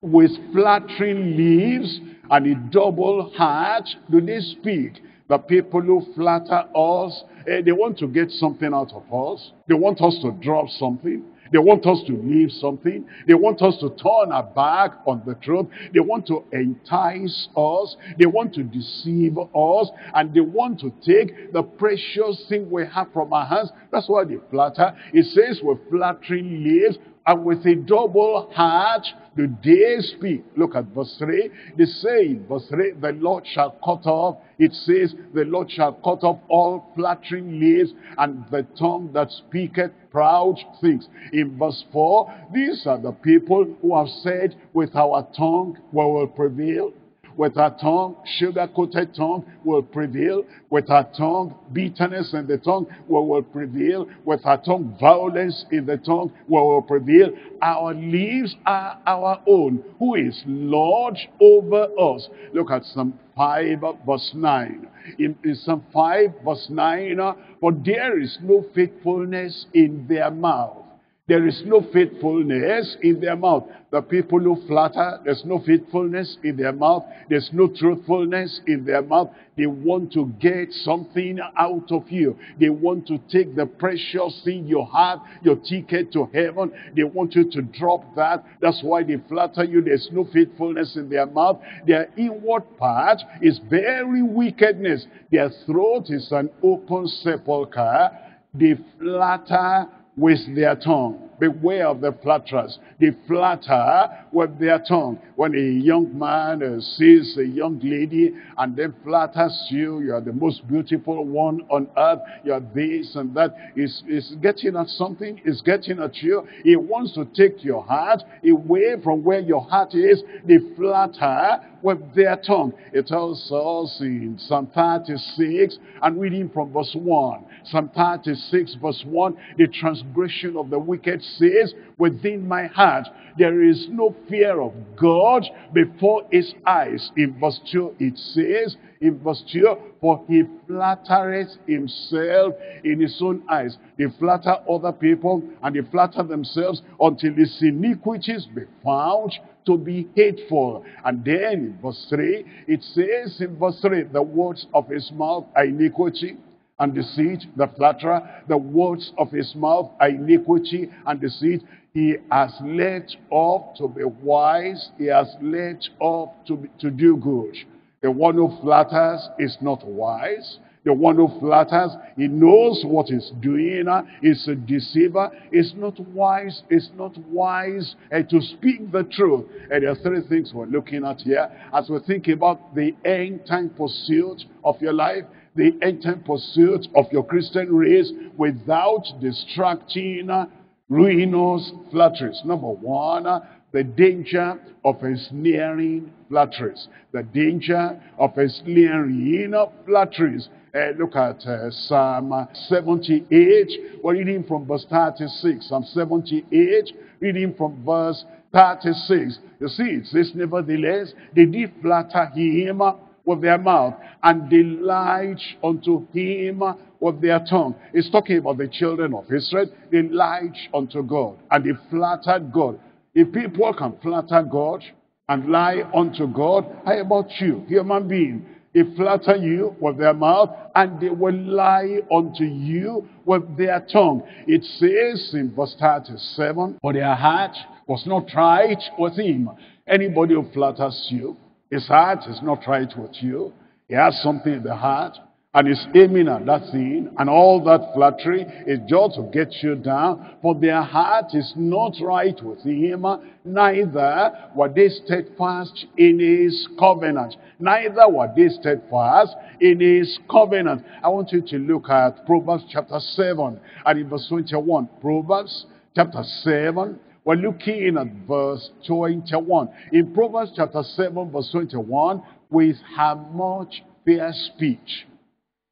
with flattering lips and a double heart do they speak. The people who flatter us, eh, they want to get something out of us. They want us to drop something. They want us to leave something. They want us to turn our back on the truth. They want to entice us. They want to deceive us. And they want to take the precious thing we have from our hands. That's why they flatter. It says with flattering lips and with a double heart do they speak. Look at verse 3. They say verse 3, the Lord shall cut off. It says, the Lord shall cut off all flattering lips and the tongue that speaketh proud things. In verse 4, these are the people who have said, with our tongue we will prevail with our tongue, sugar-coated tongue will prevail. With our tongue, bitterness in the tongue will, will prevail. With our tongue, violence in the tongue will, will prevail. Our lives are our own. Who is Lord over us? Look at Psalm 5 verse 9. In, in Psalm 5 verse 9, for there is no faithfulness in their mouth. There is no faithfulness in their mouth. The people who flatter, there's no faithfulness in their mouth. There's no truthfulness in their mouth. They want to get something out of you. They want to take the precious thing you have, your ticket to heaven. They want you to drop that. That's why they flatter you. There's no faithfulness in their mouth. Their inward part is very wickedness. Their throat is an open sepulchre. They flatter with their tongue. Beware of the flatterers. They flatter with their tongue. When a young man sees a young lady and then flatters you, you are the most beautiful one on earth, you are this and that, is is getting at something, is getting at you. He wants to take your heart away from where your heart is. They flatter with their tongue. It tells us in Psalm 36, and reading from verse 1. Psalm 36 verse 1, the transgression of the wicked says, within my heart, there is no fear of God before his eyes. In verse 2, it says, in verse 2, for he flattereth himself in his own eyes. They flatter other people and they flatter themselves until his iniquities be found to be hateful. And then in verse 3, it says in verse 3, the words of his mouth are iniquity and deceit, the flatterer, the words of his mouth are iniquity and deceit. He has let off to be wise. He has let off to, to do good. The one who flatters is not wise. The one who flatters, he knows what he's doing. He's a deceiver. It's not wise. It's not wise uh, to speak the truth. And there are three things we're looking at here as we think about the end time pursuit of your life the end-time pursuit of your Christian race without distracting, ruinous flatteries. Number one, the danger of ensnaring flatteries. The danger of ensnaring flatteries. Uh, look at uh, Psalm 78. We're reading from verse 36. Psalm 78, reading from verse 36. You see, it says, Nevertheless, they did flatter him with their mouth and delight unto him with their tongue. It's talking about the children of Israel. Lied unto God and they flattered God. If people can flatter God and lie unto God, how about you, human being? They flatter you with their mouth and they will lie unto you with their tongue. It says in verse 37, For their heart was not right with him. Anybody who flatters you, his heart is not right with you. He has something in the heart and is aiming at that thing and all that flattery is just to get you down. For their heart is not right with him neither were they steadfast in his covenant. Neither were they steadfast in his covenant. I want you to look at proverbs chapter 7 and in verse 21 proverbs chapter 7 we're looking at verse 21. In Proverbs chapter 7, verse 21, with her much fair speech,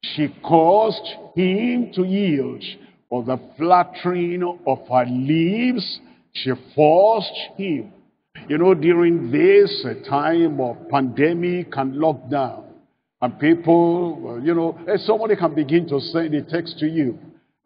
she caused him to yield. For the flattering of her lips, she forced him. You know, during this time of pandemic and lockdown, and people, you know, somebody can begin to send a text to you.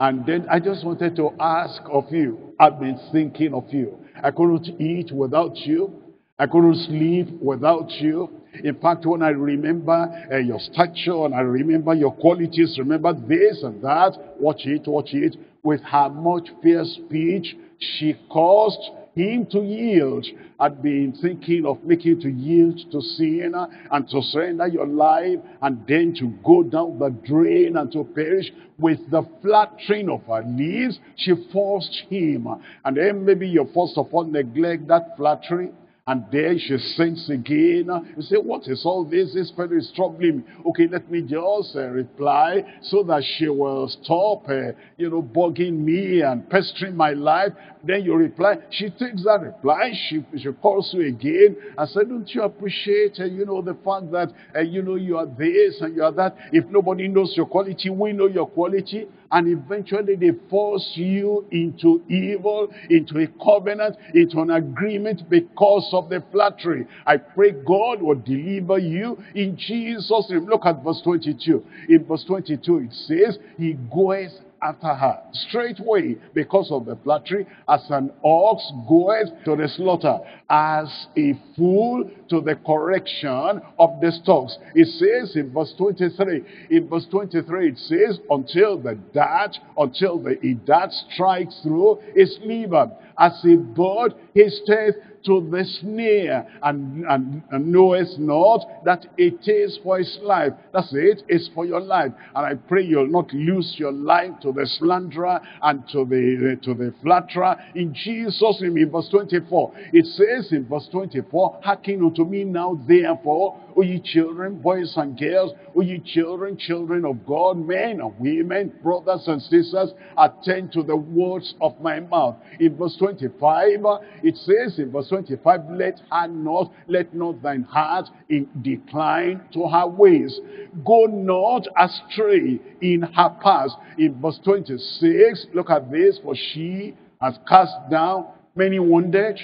And then I just wanted to ask of you, I've been thinking of you. I couldn't eat without you. I couldn't sleep without you. In fact, when I remember uh, your stature and I remember your qualities, remember this and that, watch it, watch it. With her much fair speech, she caused him to yield. I'd been thinking of making to yield to sin uh, and to surrender your life and then to go down the drain and to perish with the flattering of her lips. She forced him. Uh, and then maybe you first of all neglect that flattery and there she sings again. You say, what is all this? This fellow is troubling me. Okay, let me just uh, reply so that she will stop, uh, you know, bugging me and pestering my life. Then you reply. She takes that reply. She, she calls you again and says, don't you appreciate, uh, you know, the fact that, uh, you know, you are this and you are that. If nobody knows your quality, we know your quality and eventually they force you into evil, into a covenant, into an agreement because of the flattery. I pray God will deliver you in Jesus' name. Look at verse 22. In verse 22 it says, He goeth after her straightway because of the flattery as an ox goeth to the slaughter as a fool to the correction of the stocks. It says in verse 23 in verse 23 it says until the dart until the dart strikes through his liver as a bird hasteth to the snare and, and, and knowest not that it is for his life. That's it. It's for your life. And I pray you'll not lose your life to the slanderer and to the, to the flatterer. In Jesus' name, in verse 24, it says in verse 24, hearken unto me now therefore, O ye children, boys and girls, O ye children, children of God, men and women, brothers and sisters, attend to the words of my mouth. In verse 25, it says in verse 25, let her not, let not thine heart in decline to her ways. Go not astray in her paths. In verse 26, look at this, for she has cast down many wounded,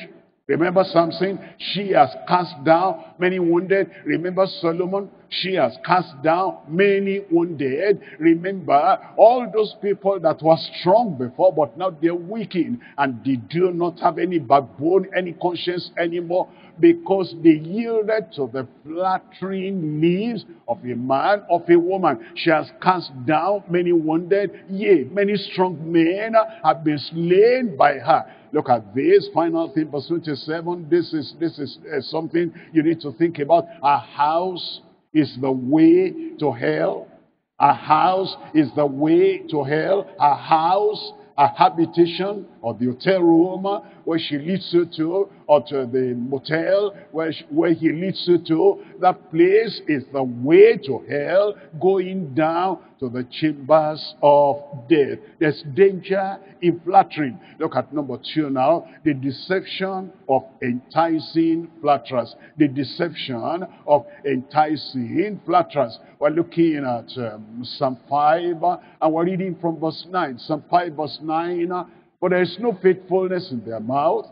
Remember Samson? She has cast down many wounded. Remember Solomon? She has cast down many wounded. Remember all those people that were strong before, but now they're weakened and they do not have any backbone, any conscience anymore because they yielded to the flattering needs of a man, of a woman. She has cast down many wounded, yea, many strong men have been slain by her. Look at this final thing, verse 27. This is, this is uh, something you need to think about. A house is the way to hell. A house is the way to hell. A house a habitation or the hotel room where she leads you to or to the motel where, she, where he leads you to. That place is the way to hell going down to the chambers of death. There's danger in flattering. Look at number two now. The deception of enticing flatterers. The deception of enticing flatterers. We're looking at um, Psalm 5 and we're reading from verse 9. Psalm 5 verse 9. For there is no faithfulness in their mouth.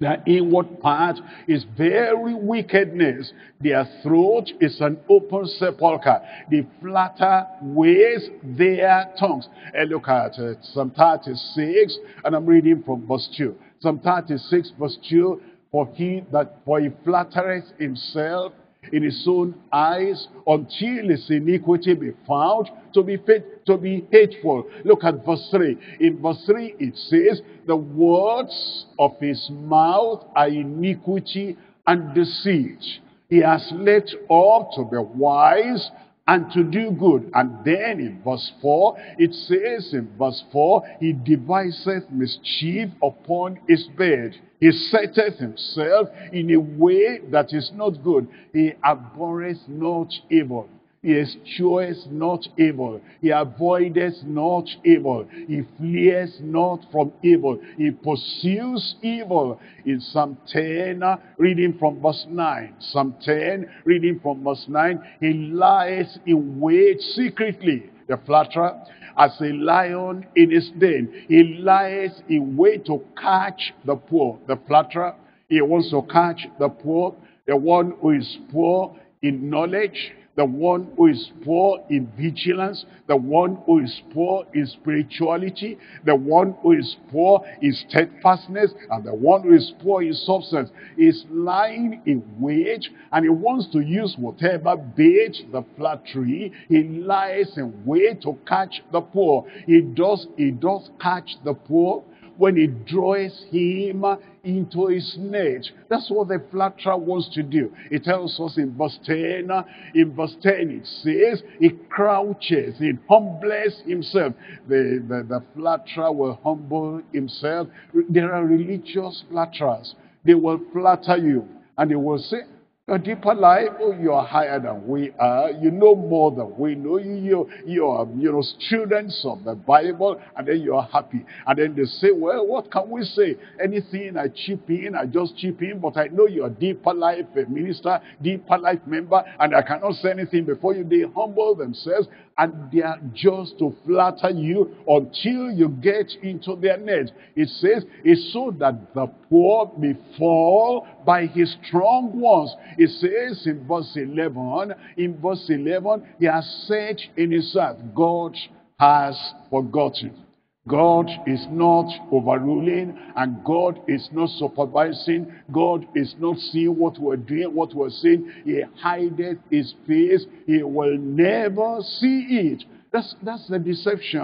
Their inward part is very wickedness. Their throat is an open sepulchre. They flatter ways their tongues. And look at it, Psalm 36, and I'm reading from verse 2. Psalm 36, verse 2, For he that for he flattereth himself in his own eyes until his iniquity be found to be fit, to be hateful. Look at verse 3. In verse 3 it says, the words of his mouth are iniquity and deceit. He has let up to be wise and to do good. And then in verse 4, it says in verse 4, he deviseth mischief upon his bed. He setteth himself in a way that is not good. He abhorreth not evil. He eschews not evil. He avoideth not evil. He flees not from evil. He pursues evil. In Psalm 10, uh, reading from verse 9. Psalm 10, reading from verse 9. He lies in wait secretly, the flatterer, as a lion in his den. He lies in wait to catch the poor, the flatterer. He wants to catch the poor, the one who is poor in knowledge, the one who is poor in vigilance, the one who is poor in spirituality, the one who is poor in steadfastness, and the one who is poor in substance is lying in wait, and he wants to use whatever bait, the flattery, he lies in wait to catch the poor. He does, he does catch the poor, when he draws him into his net. That's what the flatterer wants to do. It tells us in verse 10, in verse 10 it says, he crouches, he humbles himself. The, the, the flatterer will humble himself. There are religious flatterers. They will flatter you and they will say, a deeper life, oh, you are higher than we are. You know more than we know. You, you, you are, you know, students of the Bible, and then you are happy. And then they say, well, what can we say? Anything I chip in, I just chip in, but I know you're deeper life minister, deeper life member, and I cannot say anything before you. They humble themselves, and they are just to flatter you until you get into their net. It says, it's so that the poor may fall by his strong ones. It says in verse 11, in verse 11, he has said in his heart, God has forgotten. God is not overruling and God is not supervising. God is not seeing what we're doing, what we're saying. He hideth his face. He will never see it. That's, that's the deception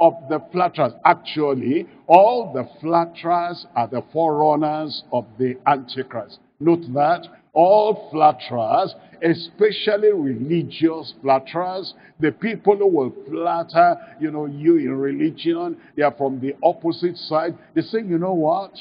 of the flatterers. Actually, all the flatterers are the forerunners of the Antichrist. Note that all flatterers, especially religious flatterers, the people who will flatter, you know, you in religion, they are from the opposite side. They say, you know what?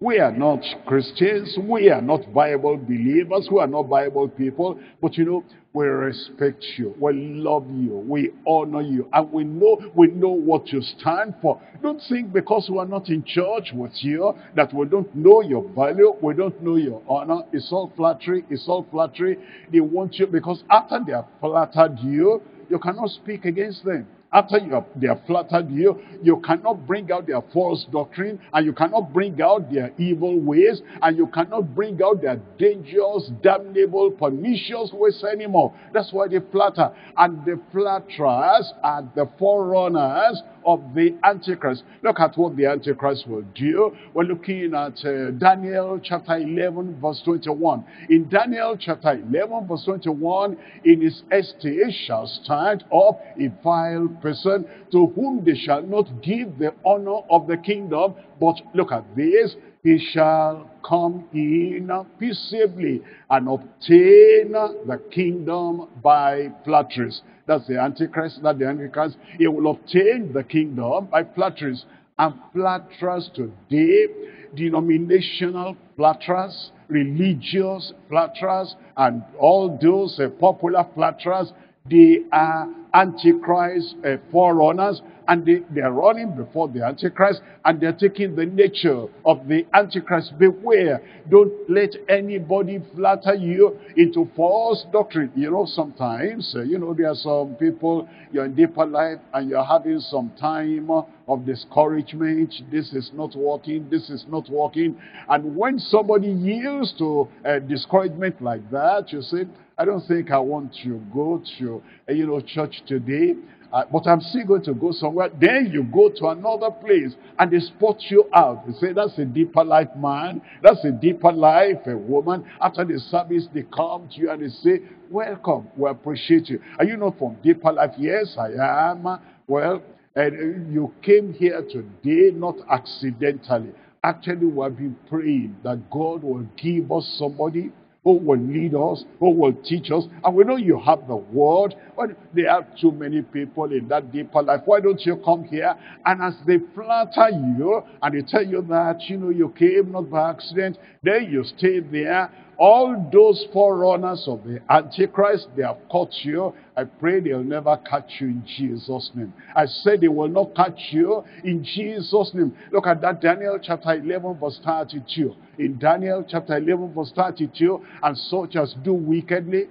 We are not Christians. We are not Bible believers. We are not Bible people. But you know, we respect you. We love you. We honor you. And we know, we know what you stand for. Don't think because we are not in church with you that we don't know your value. We don't know your honor. It's all flattery. It's all flattery. They want you because after they have flattered you, you cannot speak against them. After you have, they have flattered you, you cannot bring out their false doctrine, and you cannot bring out their evil ways, and you cannot bring out their dangerous, damnable, pernicious ways anymore. That's why they flatter. And the flatterers are the forerunners of the Antichrist. Look at what the Antichrist will do. We're looking at uh, Daniel chapter 11 verse 21. In Daniel chapter 11 verse 21, in his estate shall stand up a vile person to whom they shall not give the honor of the kingdom. But look at this, he shall come in peaceably and obtain the kingdom by flatteries. That's the Antichrist, not the Antichrist. He will obtain the kingdom by flatteries. And flatterers today, denominational flatterers, religious flatterers, and all those uh, popular flatterers, they are Antichrist uh, forerunners and they, they are running before the Antichrist and they're taking the nature of the Antichrist. Beware. Don't let anybody flatter you into false doctrine. You know, sometimes, uh, you know, there are some people, you're in deeper life and you're having some time of discouragement. This is not working. This is not working. And when somebody yields to uh, discouragement like that, you say, I don't think I want to go to, uh, you know, church today. Uh, but I'm still going to go somewhere. Then you go to another place and they spot you out. They say, that's a deeper life man. That's a deeper life a woman. After the service, they come to you and they say, welcome. We appreciate you. Are you not from deeper life? Yes, I am. Well, and you came here today not accidentally. Actually, we have been praying that God will give us somebody who will lead us, who will teach us. And we know you have the word, but there are too many people in that deeper life. Why don't you come here? And as they flatter you, and they tell you that, you know, you came not by accident, then you stay there all those forerunners of the Antichrist, they have caught you. I pray they'll never catch you in Jesus' name. I said they will not catch you in Jesus' name. Look at that Daniel chapter 11 verse 32. In Daniel chapter 11 verse 32, and such as do wickedly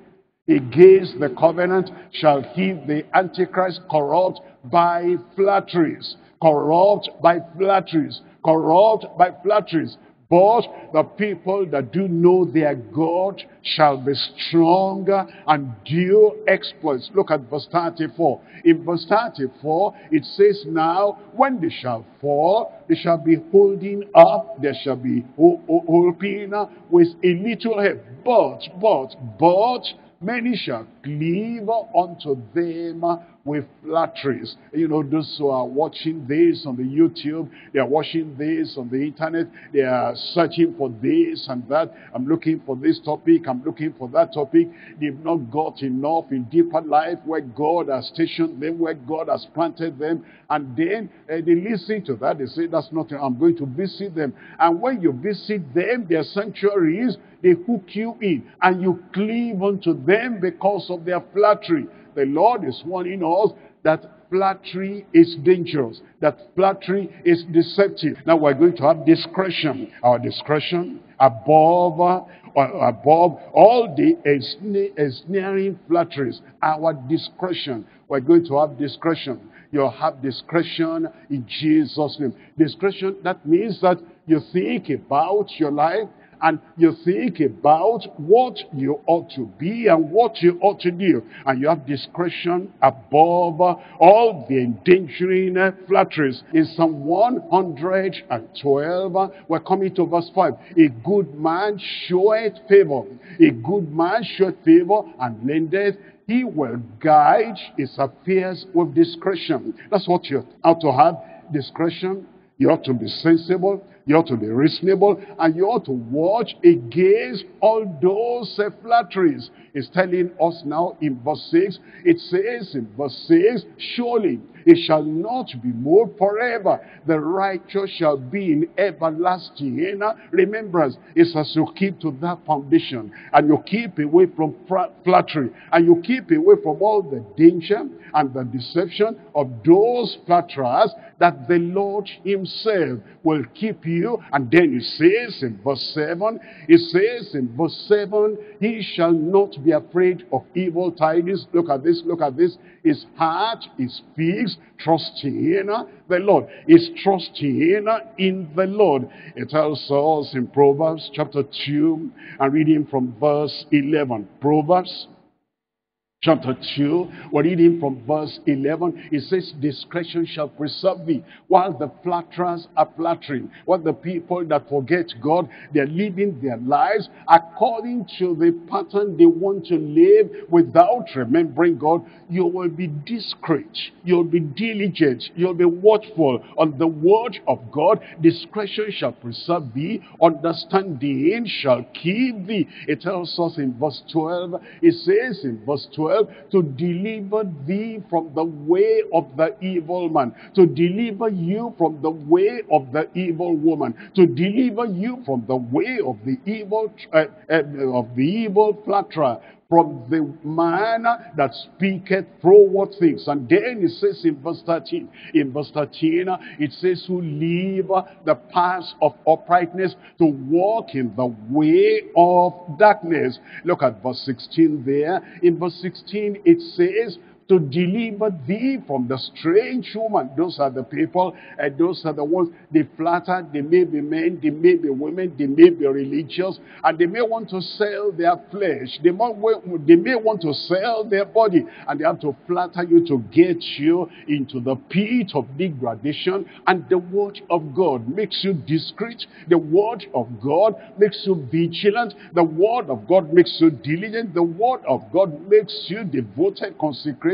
against the covenant shall he the Antichrist corrupt by flatteries. Corrupt by flatteries. Corrupt by flatteries. But the people that do know their God shall be stronger and do exploits. Look at verse 34. In verse 34, it says, Now, when they shall fall, they shall be holding up, there shall be hoping with a little help. But, but, but, many shall cleave unto them with flatteries. You know, those who are watching this on the YouTube, they are watching this on the internet, they are searching for this and that. I'm looking for this topic, I'm looking for that topic. They've not got enough in deeper life where God has stationed them, where God has planted them. And then uh, they listen to that. They say, that's nothing, I'm going to visit them. And when you visit them, their sanctuaries, they hook you in and you cleave unto them because of their flattery. The Lord is warning us that flattery is dangerous, that flattery is deceptive. Now we're going to have discretion. Our discretion above, uh, above all the ensnaring flatteries. Our discretion. We're going to have discretion. You'll have discretion in Jesus' name. Discretion, that means that you think about your life and you think about what you ought to be and what you ought to do. And you have discretion above all the endangering flatteries. In Psalm 112, we're coming to verse 5. A good man showeth favor. A good man showeth favor and lendeth he will guide his affairs with discretion. That's what you ought to have, discretion. You ought to be sensible. You ought to be reasonable. And you ought to watch against all those flatteries. It's telling us now in verse 6. It says in verse 6, Surely it shall not be moved forever. The righteous shall be in everlasting remembrance. It's as you keep to that foundation and you keep away from flattery and you keep away from all the danger and the deception of those flatterers that the Lord himself will keep you. And then it says in verse 7, it says in verse 7, he shall not be afraid of evil tidings. Look at this, look at this. His heart is fixed, trusting the Lord. Is trusting in the Lord. It tells us in Proverbs chapter 2, and reading from verse 11. Proverbs chapter 2, we're reading from verse 11. It says, discretion shall preserve thee. While the flatterers are flattering, while the people that forget God, they're living their lives according to the pattern they want to live without remembering God, you will be discreet. You'll be diligent. You'll be watchful on the word of God. Discretion shall preserve thee. Understanding shall keep thee. It tells us in verse 12, it says in verse 12, 12, to deliver thee from the way of the evil man, to deliver you from the way of the evil woman, to deliver you from the way of the evil uh, uh, of the evil flatterer, from the man that speaketh forward things. And then it says in verse 13, in verse 13, it says, who leave the paths of uprightness to walk in the way of darkness. Look at verse 16 there. In verse 16, it says, to deliver thee from the strange woman. Those are the people, and those are the ones they flatter. They may be men, they may be women, they may be religious, and they may want to sell their flesh. They, may, they may want to sell their body, and they have to flatter you to get you into the pit of degradation. And the word of God makes you discreet. The word of God makes you vigilant. The word of God makes you diligent. The word of God makes you devoted, consecrated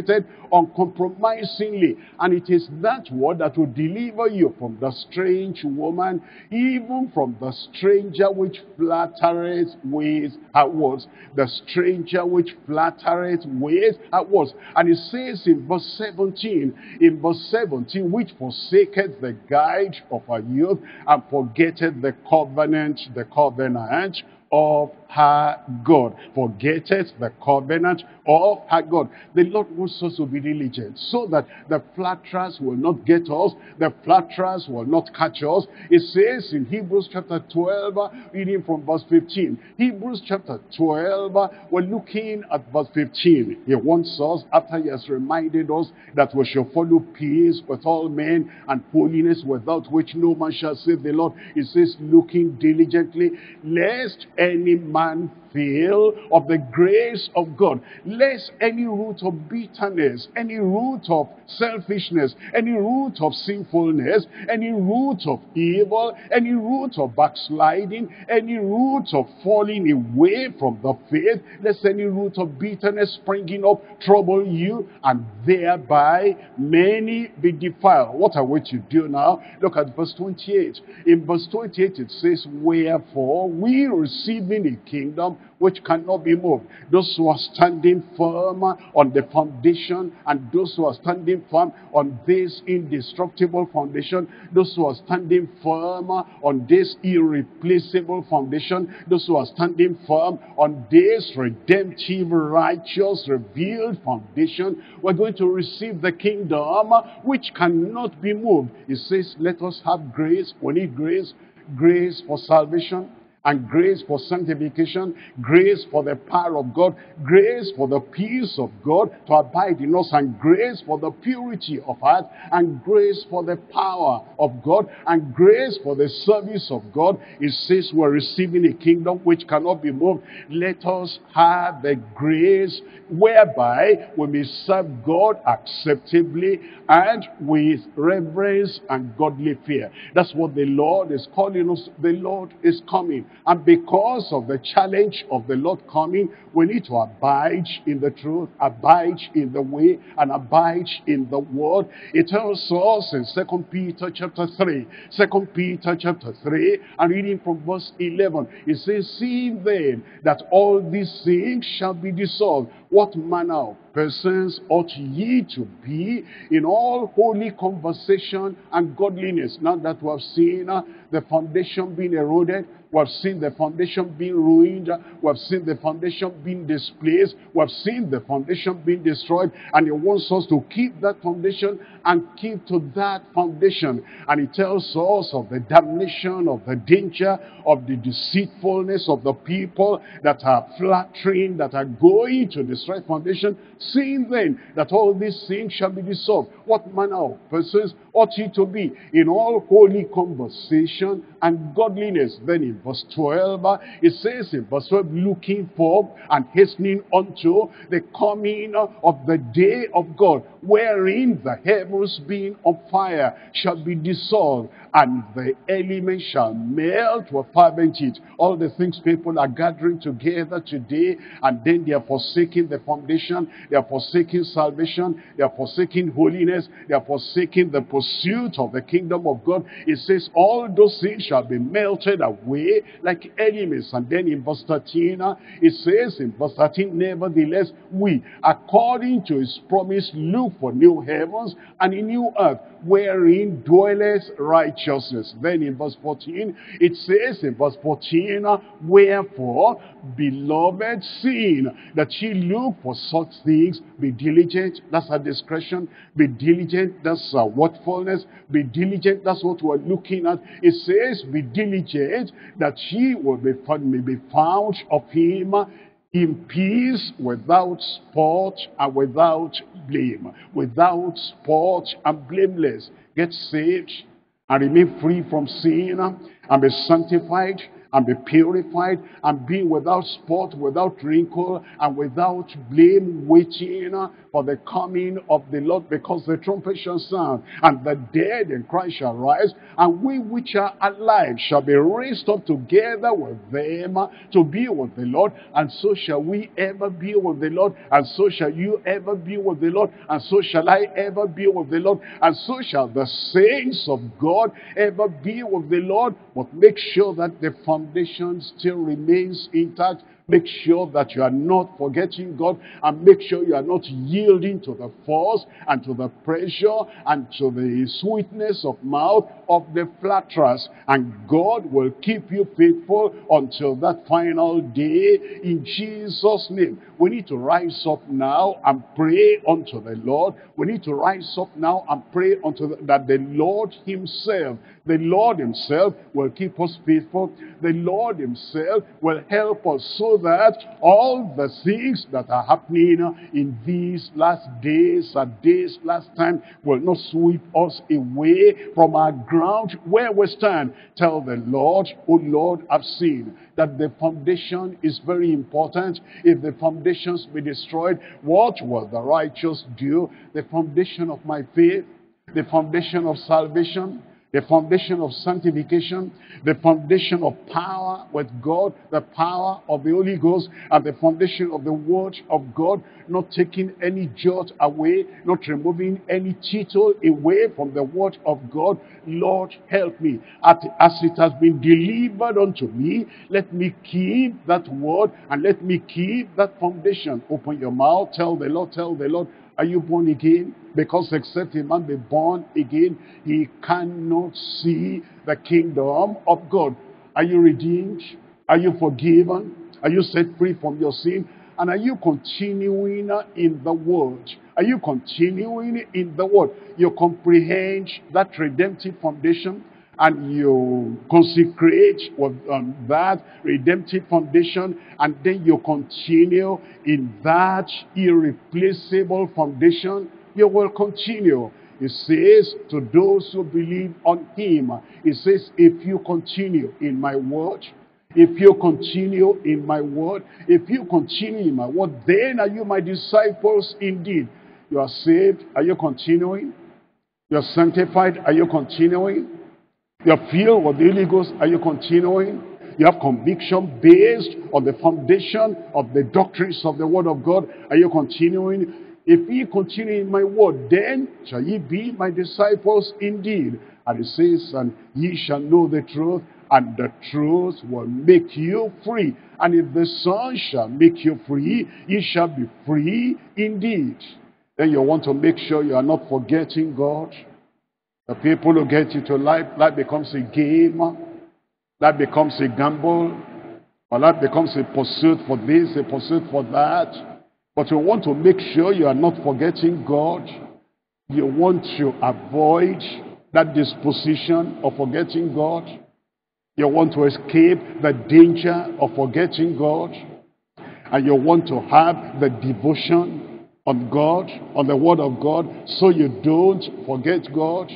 uncompromisingly. And it is that word that will deliver you from the strange woman, even from the stranger which flattereth with her words. The stranger which flattereth with her words. And it says in verse 17, in verse 17, which forsaketh the guide of her youth and forgetteth the covenant, the covenant of her God. Forgetteth the covenant of her God. The Lord wants us to be diligent so that the flatterers will not get us, the flatterers will not catch us. It says in Hebrews chapter 12, reading from verse 15. Hebrews chapter 12, we're looking at verse 15. He wants us, after he has reminded us that we shall follow peace with all men and holiness without which no man shall save the Lord. He says, looking diligently, lest any man man feel of the grace of God. Lest any root of bitterness, any root of selfishness, any root of sinfulness, any root of evil, any root of backsliding, any root of falling away from the faith, lest any root of bitterness springing up trouble you, and thereby many be defiled. What are we to do now? Look at verse 28. In verse 28 it says, Wherefore we receiving a kingdom which cannot be moved. Those who are standing firm on the foundation and those who are standing firm on this indestructible foundation, those who are standing firm on this irreplaceable foundation, those who are standing firm on this redemptive, righteous, revealed foundation, we're going to receive the kingdom which cannot be moved. It says, let us have grace. We need grace. Grace for salvation and grace for sanctification, grace for the power of God, grace for the peace of God to abide in us, and grace for the purity of heart, and grace for the power of God, and grace for the service of God. It says we're receiving a kingdom which cannot be moved. Let us have the grace whereby we may serve God acceptably and with reverence and godly fear. That's what the Lord is calling us. The Lord is coming. And because of the challenge of the Lord coming, we need to abide in the truth, abide in the way, and abide in the word. It tells us in 2 Peter chapter 3, 2 Peter chapter 3, and reading from verse 11, it says, See then that all these things shall be dissolved. What manner of persons ought ye to be in all holy conversation and godliness? Now that we have seen uh, the foundation being eroded, we have seen the foundation being ruined. We have seen the foundation being displaced. We have seen the foundation being destroyed. And he wants us to keep that foundation and keep to that foundation. And he tells us of the damnation, of the danger, of the deceitfulness of the people that are flattering, that are going to destroy foundation. Seeing then that all these things shall be dissolved. What manner of persons ought ye to be in all holy conversation and godliness? Then in verse 12, uh, it says in verse 12, looking for and hastening unto the coming of the day of God, wherein the heavens being on fire shall be dissolved, and the elements shall melt with fervent heat. All the things people are gathering together today, and then they are forsaking the foundation, they are forsaking salvation, they are forsaking holiness, they are forsaking the pursuit of the kingdom of God. It says all those things shall be melted away like elements. And then in verse 13, uh, it says in verse 13, nevertheless, we, according to his promise, look for new heavens and a new earth, wherein dwelleth righteousness. Then in verse 14, it says in verse 14, uh, wherefore, beloved, seeing that ye look for such things, be diligent, that's our discretion, be diligent, that's our watchfulness, be diligent, that's what we're looking at. It says, be diligent, that ye will be found, may be found of him in peace, without spot and without blame. Without spot and blameless. Get saved and remain free from sin and be sanctified and be purified and be without spot, without wrinkle, and without blame, waiting for the coming of the Lord, because the trumpet shall sound, and the dead in Christ shall rise, and we which are alive shall be raised up together with them to be with the Lord, and so shall we ever be with the Lord, and so shall you ever be with the Lord, and so shall I ever be with the Lord, and so shall the saints of God ever be with the Lord. But make sure that the foundation still remains intact Make sure that you are not forgetting God and make sure you are not yielding to the force and to the pressure and to the sweetness of mouth of the flatterers. And God will keep you faithful until that final day in Jesus' name. We need to rise up now and pray unto the Lord. We need to rise up now and pray unto the, that the Lord himself, the Lord himself will keep us faithful. The Lord himself will help us so that all the things that are happening in these last days and days last time will not sweep us away from our ground where we stand. Tell the Lord, oh Lord, I've seen that the foundation is very important. If the foundations be destroyed, what will the righteous do? The foundation of my faith, the foundation of salvation, the foundation of sanctification, the foundation of power with God, the power of the Holy Ghost, and the foundation of the Word of God, not taking any jot away, not removing any tittle away from the Word of God. Lord, help me. As it has been delivered unto me, let me keep that Word and let me keep that foundation. Open your mouth, tell the Lord, tell the Lord, are you born again? Because except a man be born again, he cannot see the kingdom of God. Are you redeemed? Are you forgiven? Are you set free from your sin? And are you continuing in the word? Are you continuing in the word? You comprehend that redemptive foundation and you consecrate with um, that redemptive foundation and then you continue in that irreplaceable foundation, you will continue. It says to those who believe on him, it says, if you continue in my word, if you continue in my word, if you continue in my word, then are you my disciples indeed. You are saved. Are you continuing? You're sanctified. Are you continuing? You're filled with the Holy Ghost. Are you continuing? You have conviction based on the foundation of the doctrines of the Word of God. Are you continuing? If ye continue in my word, then shall ye be my disciples indeed. And it says, and ye shall know the truth, and the truth will make you free. And if the Son shall make you free, ye shall be free indeed. Then you want to make sure you are not forgetting God. The people who get into life, life becomes a game, life becomes a gamble, or life becomes a pursuit for this, a pursuit for that. But you want to make sure you are not forgetting God. You want to avoid that disposition of forgetting God. You want to escape the danger of forgetting God. And you want to have the devotion on God, on the Word of God, so you don't forget God.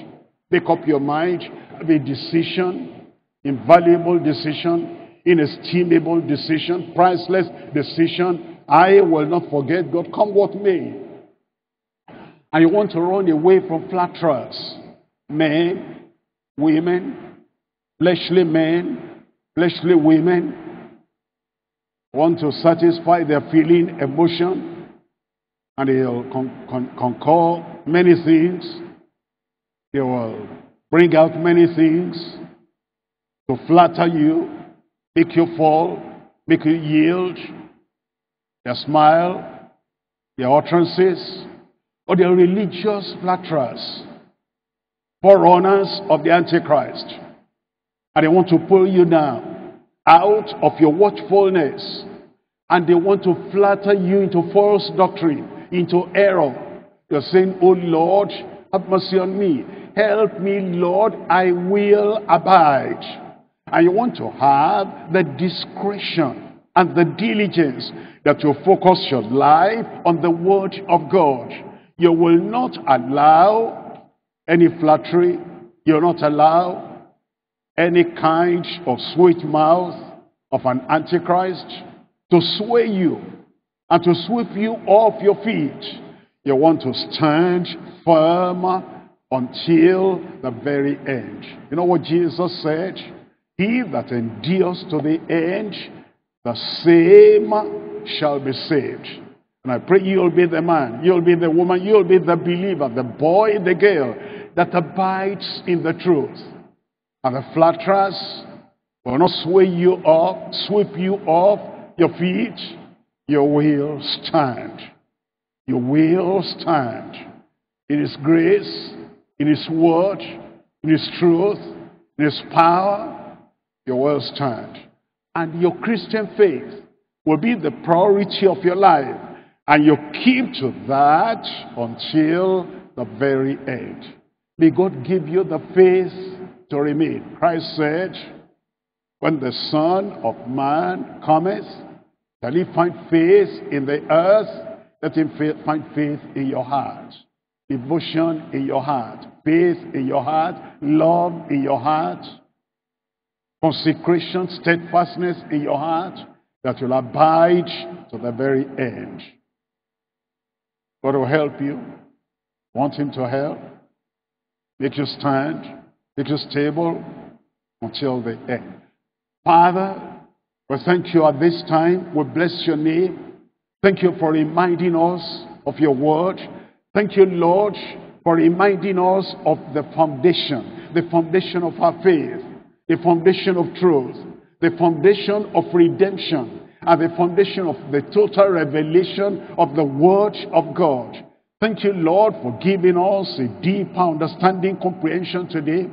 Make up your mind, have a decision, invaluable decision, inestimable decision, priceless decision. I will not forget God, come what may. And you want to run away from flatterers, men, women, fleshly men, fleshly women want to satisfy their feeling, emotion, and they'll con con concur many things. They will bring out many things to flatter you, make you fall, make you yield. Their smile, their utterances, or their religious flatterers, forerunners of the Antichrist. And they want to pull you down out of your watchfulness. And they want to flatter you into false doctrine, into error. You're saying, Oh Lord, have mercy on me. Help me, Lord, I will abide. And you want to have the discretion and the diligence that you focus your life on the word of God. You will not allow any flattery. You'll not allow any kind of sweet mouth of an antichrist to sway you and to sweep you off your feet. You want to stand firm until the very end. You know what Jesus said? He that endures to the end, the same shall be saved. And I pray you'll be the man, you'll be the woman, you'll be the believer, the boy, the girl that abides in the truth. And the flatterers will not sway you up, sweep you off your feet. You will stand. You will stand. It is grace, in His word, in His truth, in His power, you will stand. And your Christian faith will be the priority of your life. And you keep to that until the very end. May God give you the faith to remain. Christ said, when the Son of Man cometh, shall he find faith in the earth? Let him find faith in your heart, devotion in your heart, faith in your heart, love in your heart, consecration, steadfastness in your heart, that you'll abide to the very end. God will help you. Want him to help? Make you stand it is stable until the end. Father, we thank you at this time. We bless your name. Thank you for reminding us of your word. Thank you, Lord, for reminding us of the foundation, the foundation of our faith, the foundation of truth, the foundation of redemption, and the foundation of the total revelation of the word of God. Thank you, Lord, for giving us a deeper understanding comprehension today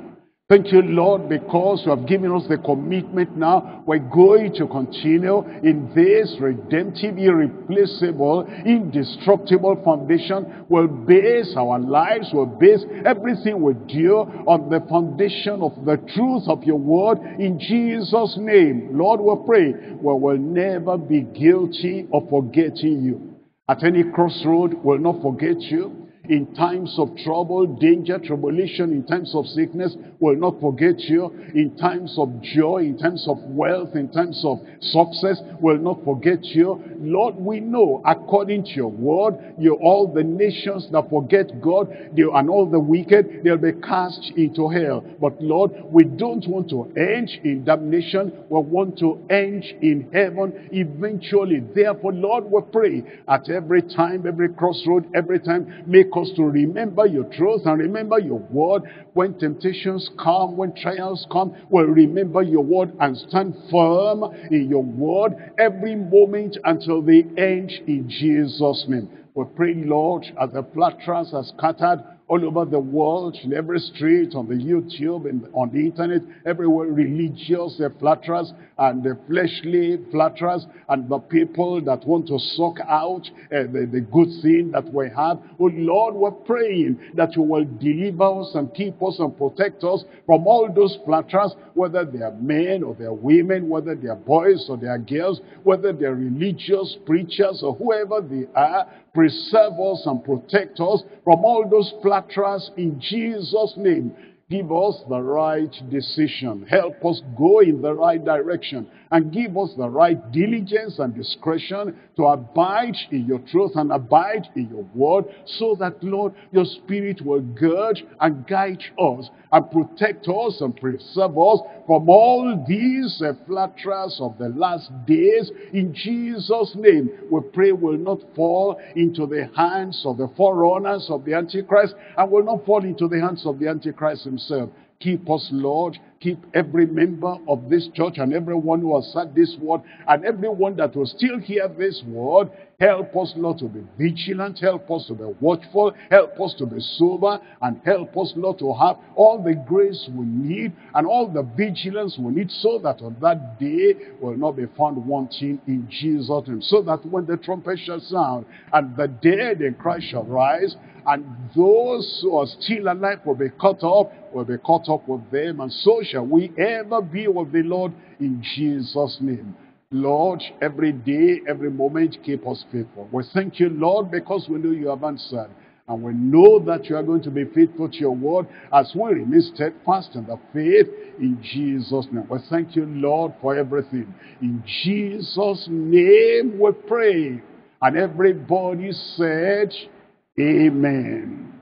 Thank you, Lord, because you have given us the commitment now. We're going to continue in this redemptive, irreplaceable, indestructible foundation. We'll base our lives, we'll base everything we do on the foundation of the truth of your word in Jesus' name. Lord, we pray we will never be guilty of forgetting you. At any crossroad, we'll not forget you in times of trouble, danger, tribulation, in times of sickness, will not forget you. In times of joy, in times of wealth, in times of success, will not forget you. Lord, we know, according to your word, you all the nations that forget God they, and all the wicked, they'll be cast into hell. But Lord, we don't want to end in damnation. We want to end in heaven eventually. Therefore, Lord, we pray at every time, every crossroad, every time, make us to remember your truth and remember your word. When temptations come, when trials come, we'll remember your word and stand firm in your word every moment until the end in Jesus' name. We pray, Lord, as the flatterers are scattered all over the world, in every street, on the YouTube, and on the internet, everywhere, religious the flatterers and the fleshly flatterers and the people that want to suck out uh, the, the good thing that we have. Oh Lord, we're praying that you will deliver us and keep us and protect us from all those flatterers, whether they are men or they are women, whether they are boys or they are girls, whether they are religious preachers or whoever they are, preserve us and protect us from all those flatterers in Jesus' name. Give us the right decision. Help us go in the right direction. And give us the right diligence and discretion to abide in your truth and abide in your word so that, Lord, your spirit will gird and guide us and protect us and preserve us from all these uh, flatterers of the last days. In Jesus' name, we pray will not fall into the hands of the forerunners of the Antichrist and will not fall into the hands of the Antichrist himself. Keep us, Lord. Keep every member of this church and everyone who has said this word and everyone that will still hear this word. Help us, Lord, to be vigilant. Help us to be watchful. Help us to be sober. And help us, Lord, to have all the grace we need and all the vigilance we need so that on that day will not be found wanting in Jesus' name. So that when the trumpet shall sound and the dead in Christ shall rise and those who are still alive will be caught up, will be caught up with them, and so shall we ever be with the Lord in Jesus' name. Lord, every day, every moment, keep us faithful. We thank you, Lord, because we know you have answered. And we know that you are going to be faithful to your word as we remain steadfast in the faith in Jesus' name. We thank you, Lord, for everything. In Jesus' name we pray. And everybody said, Amen.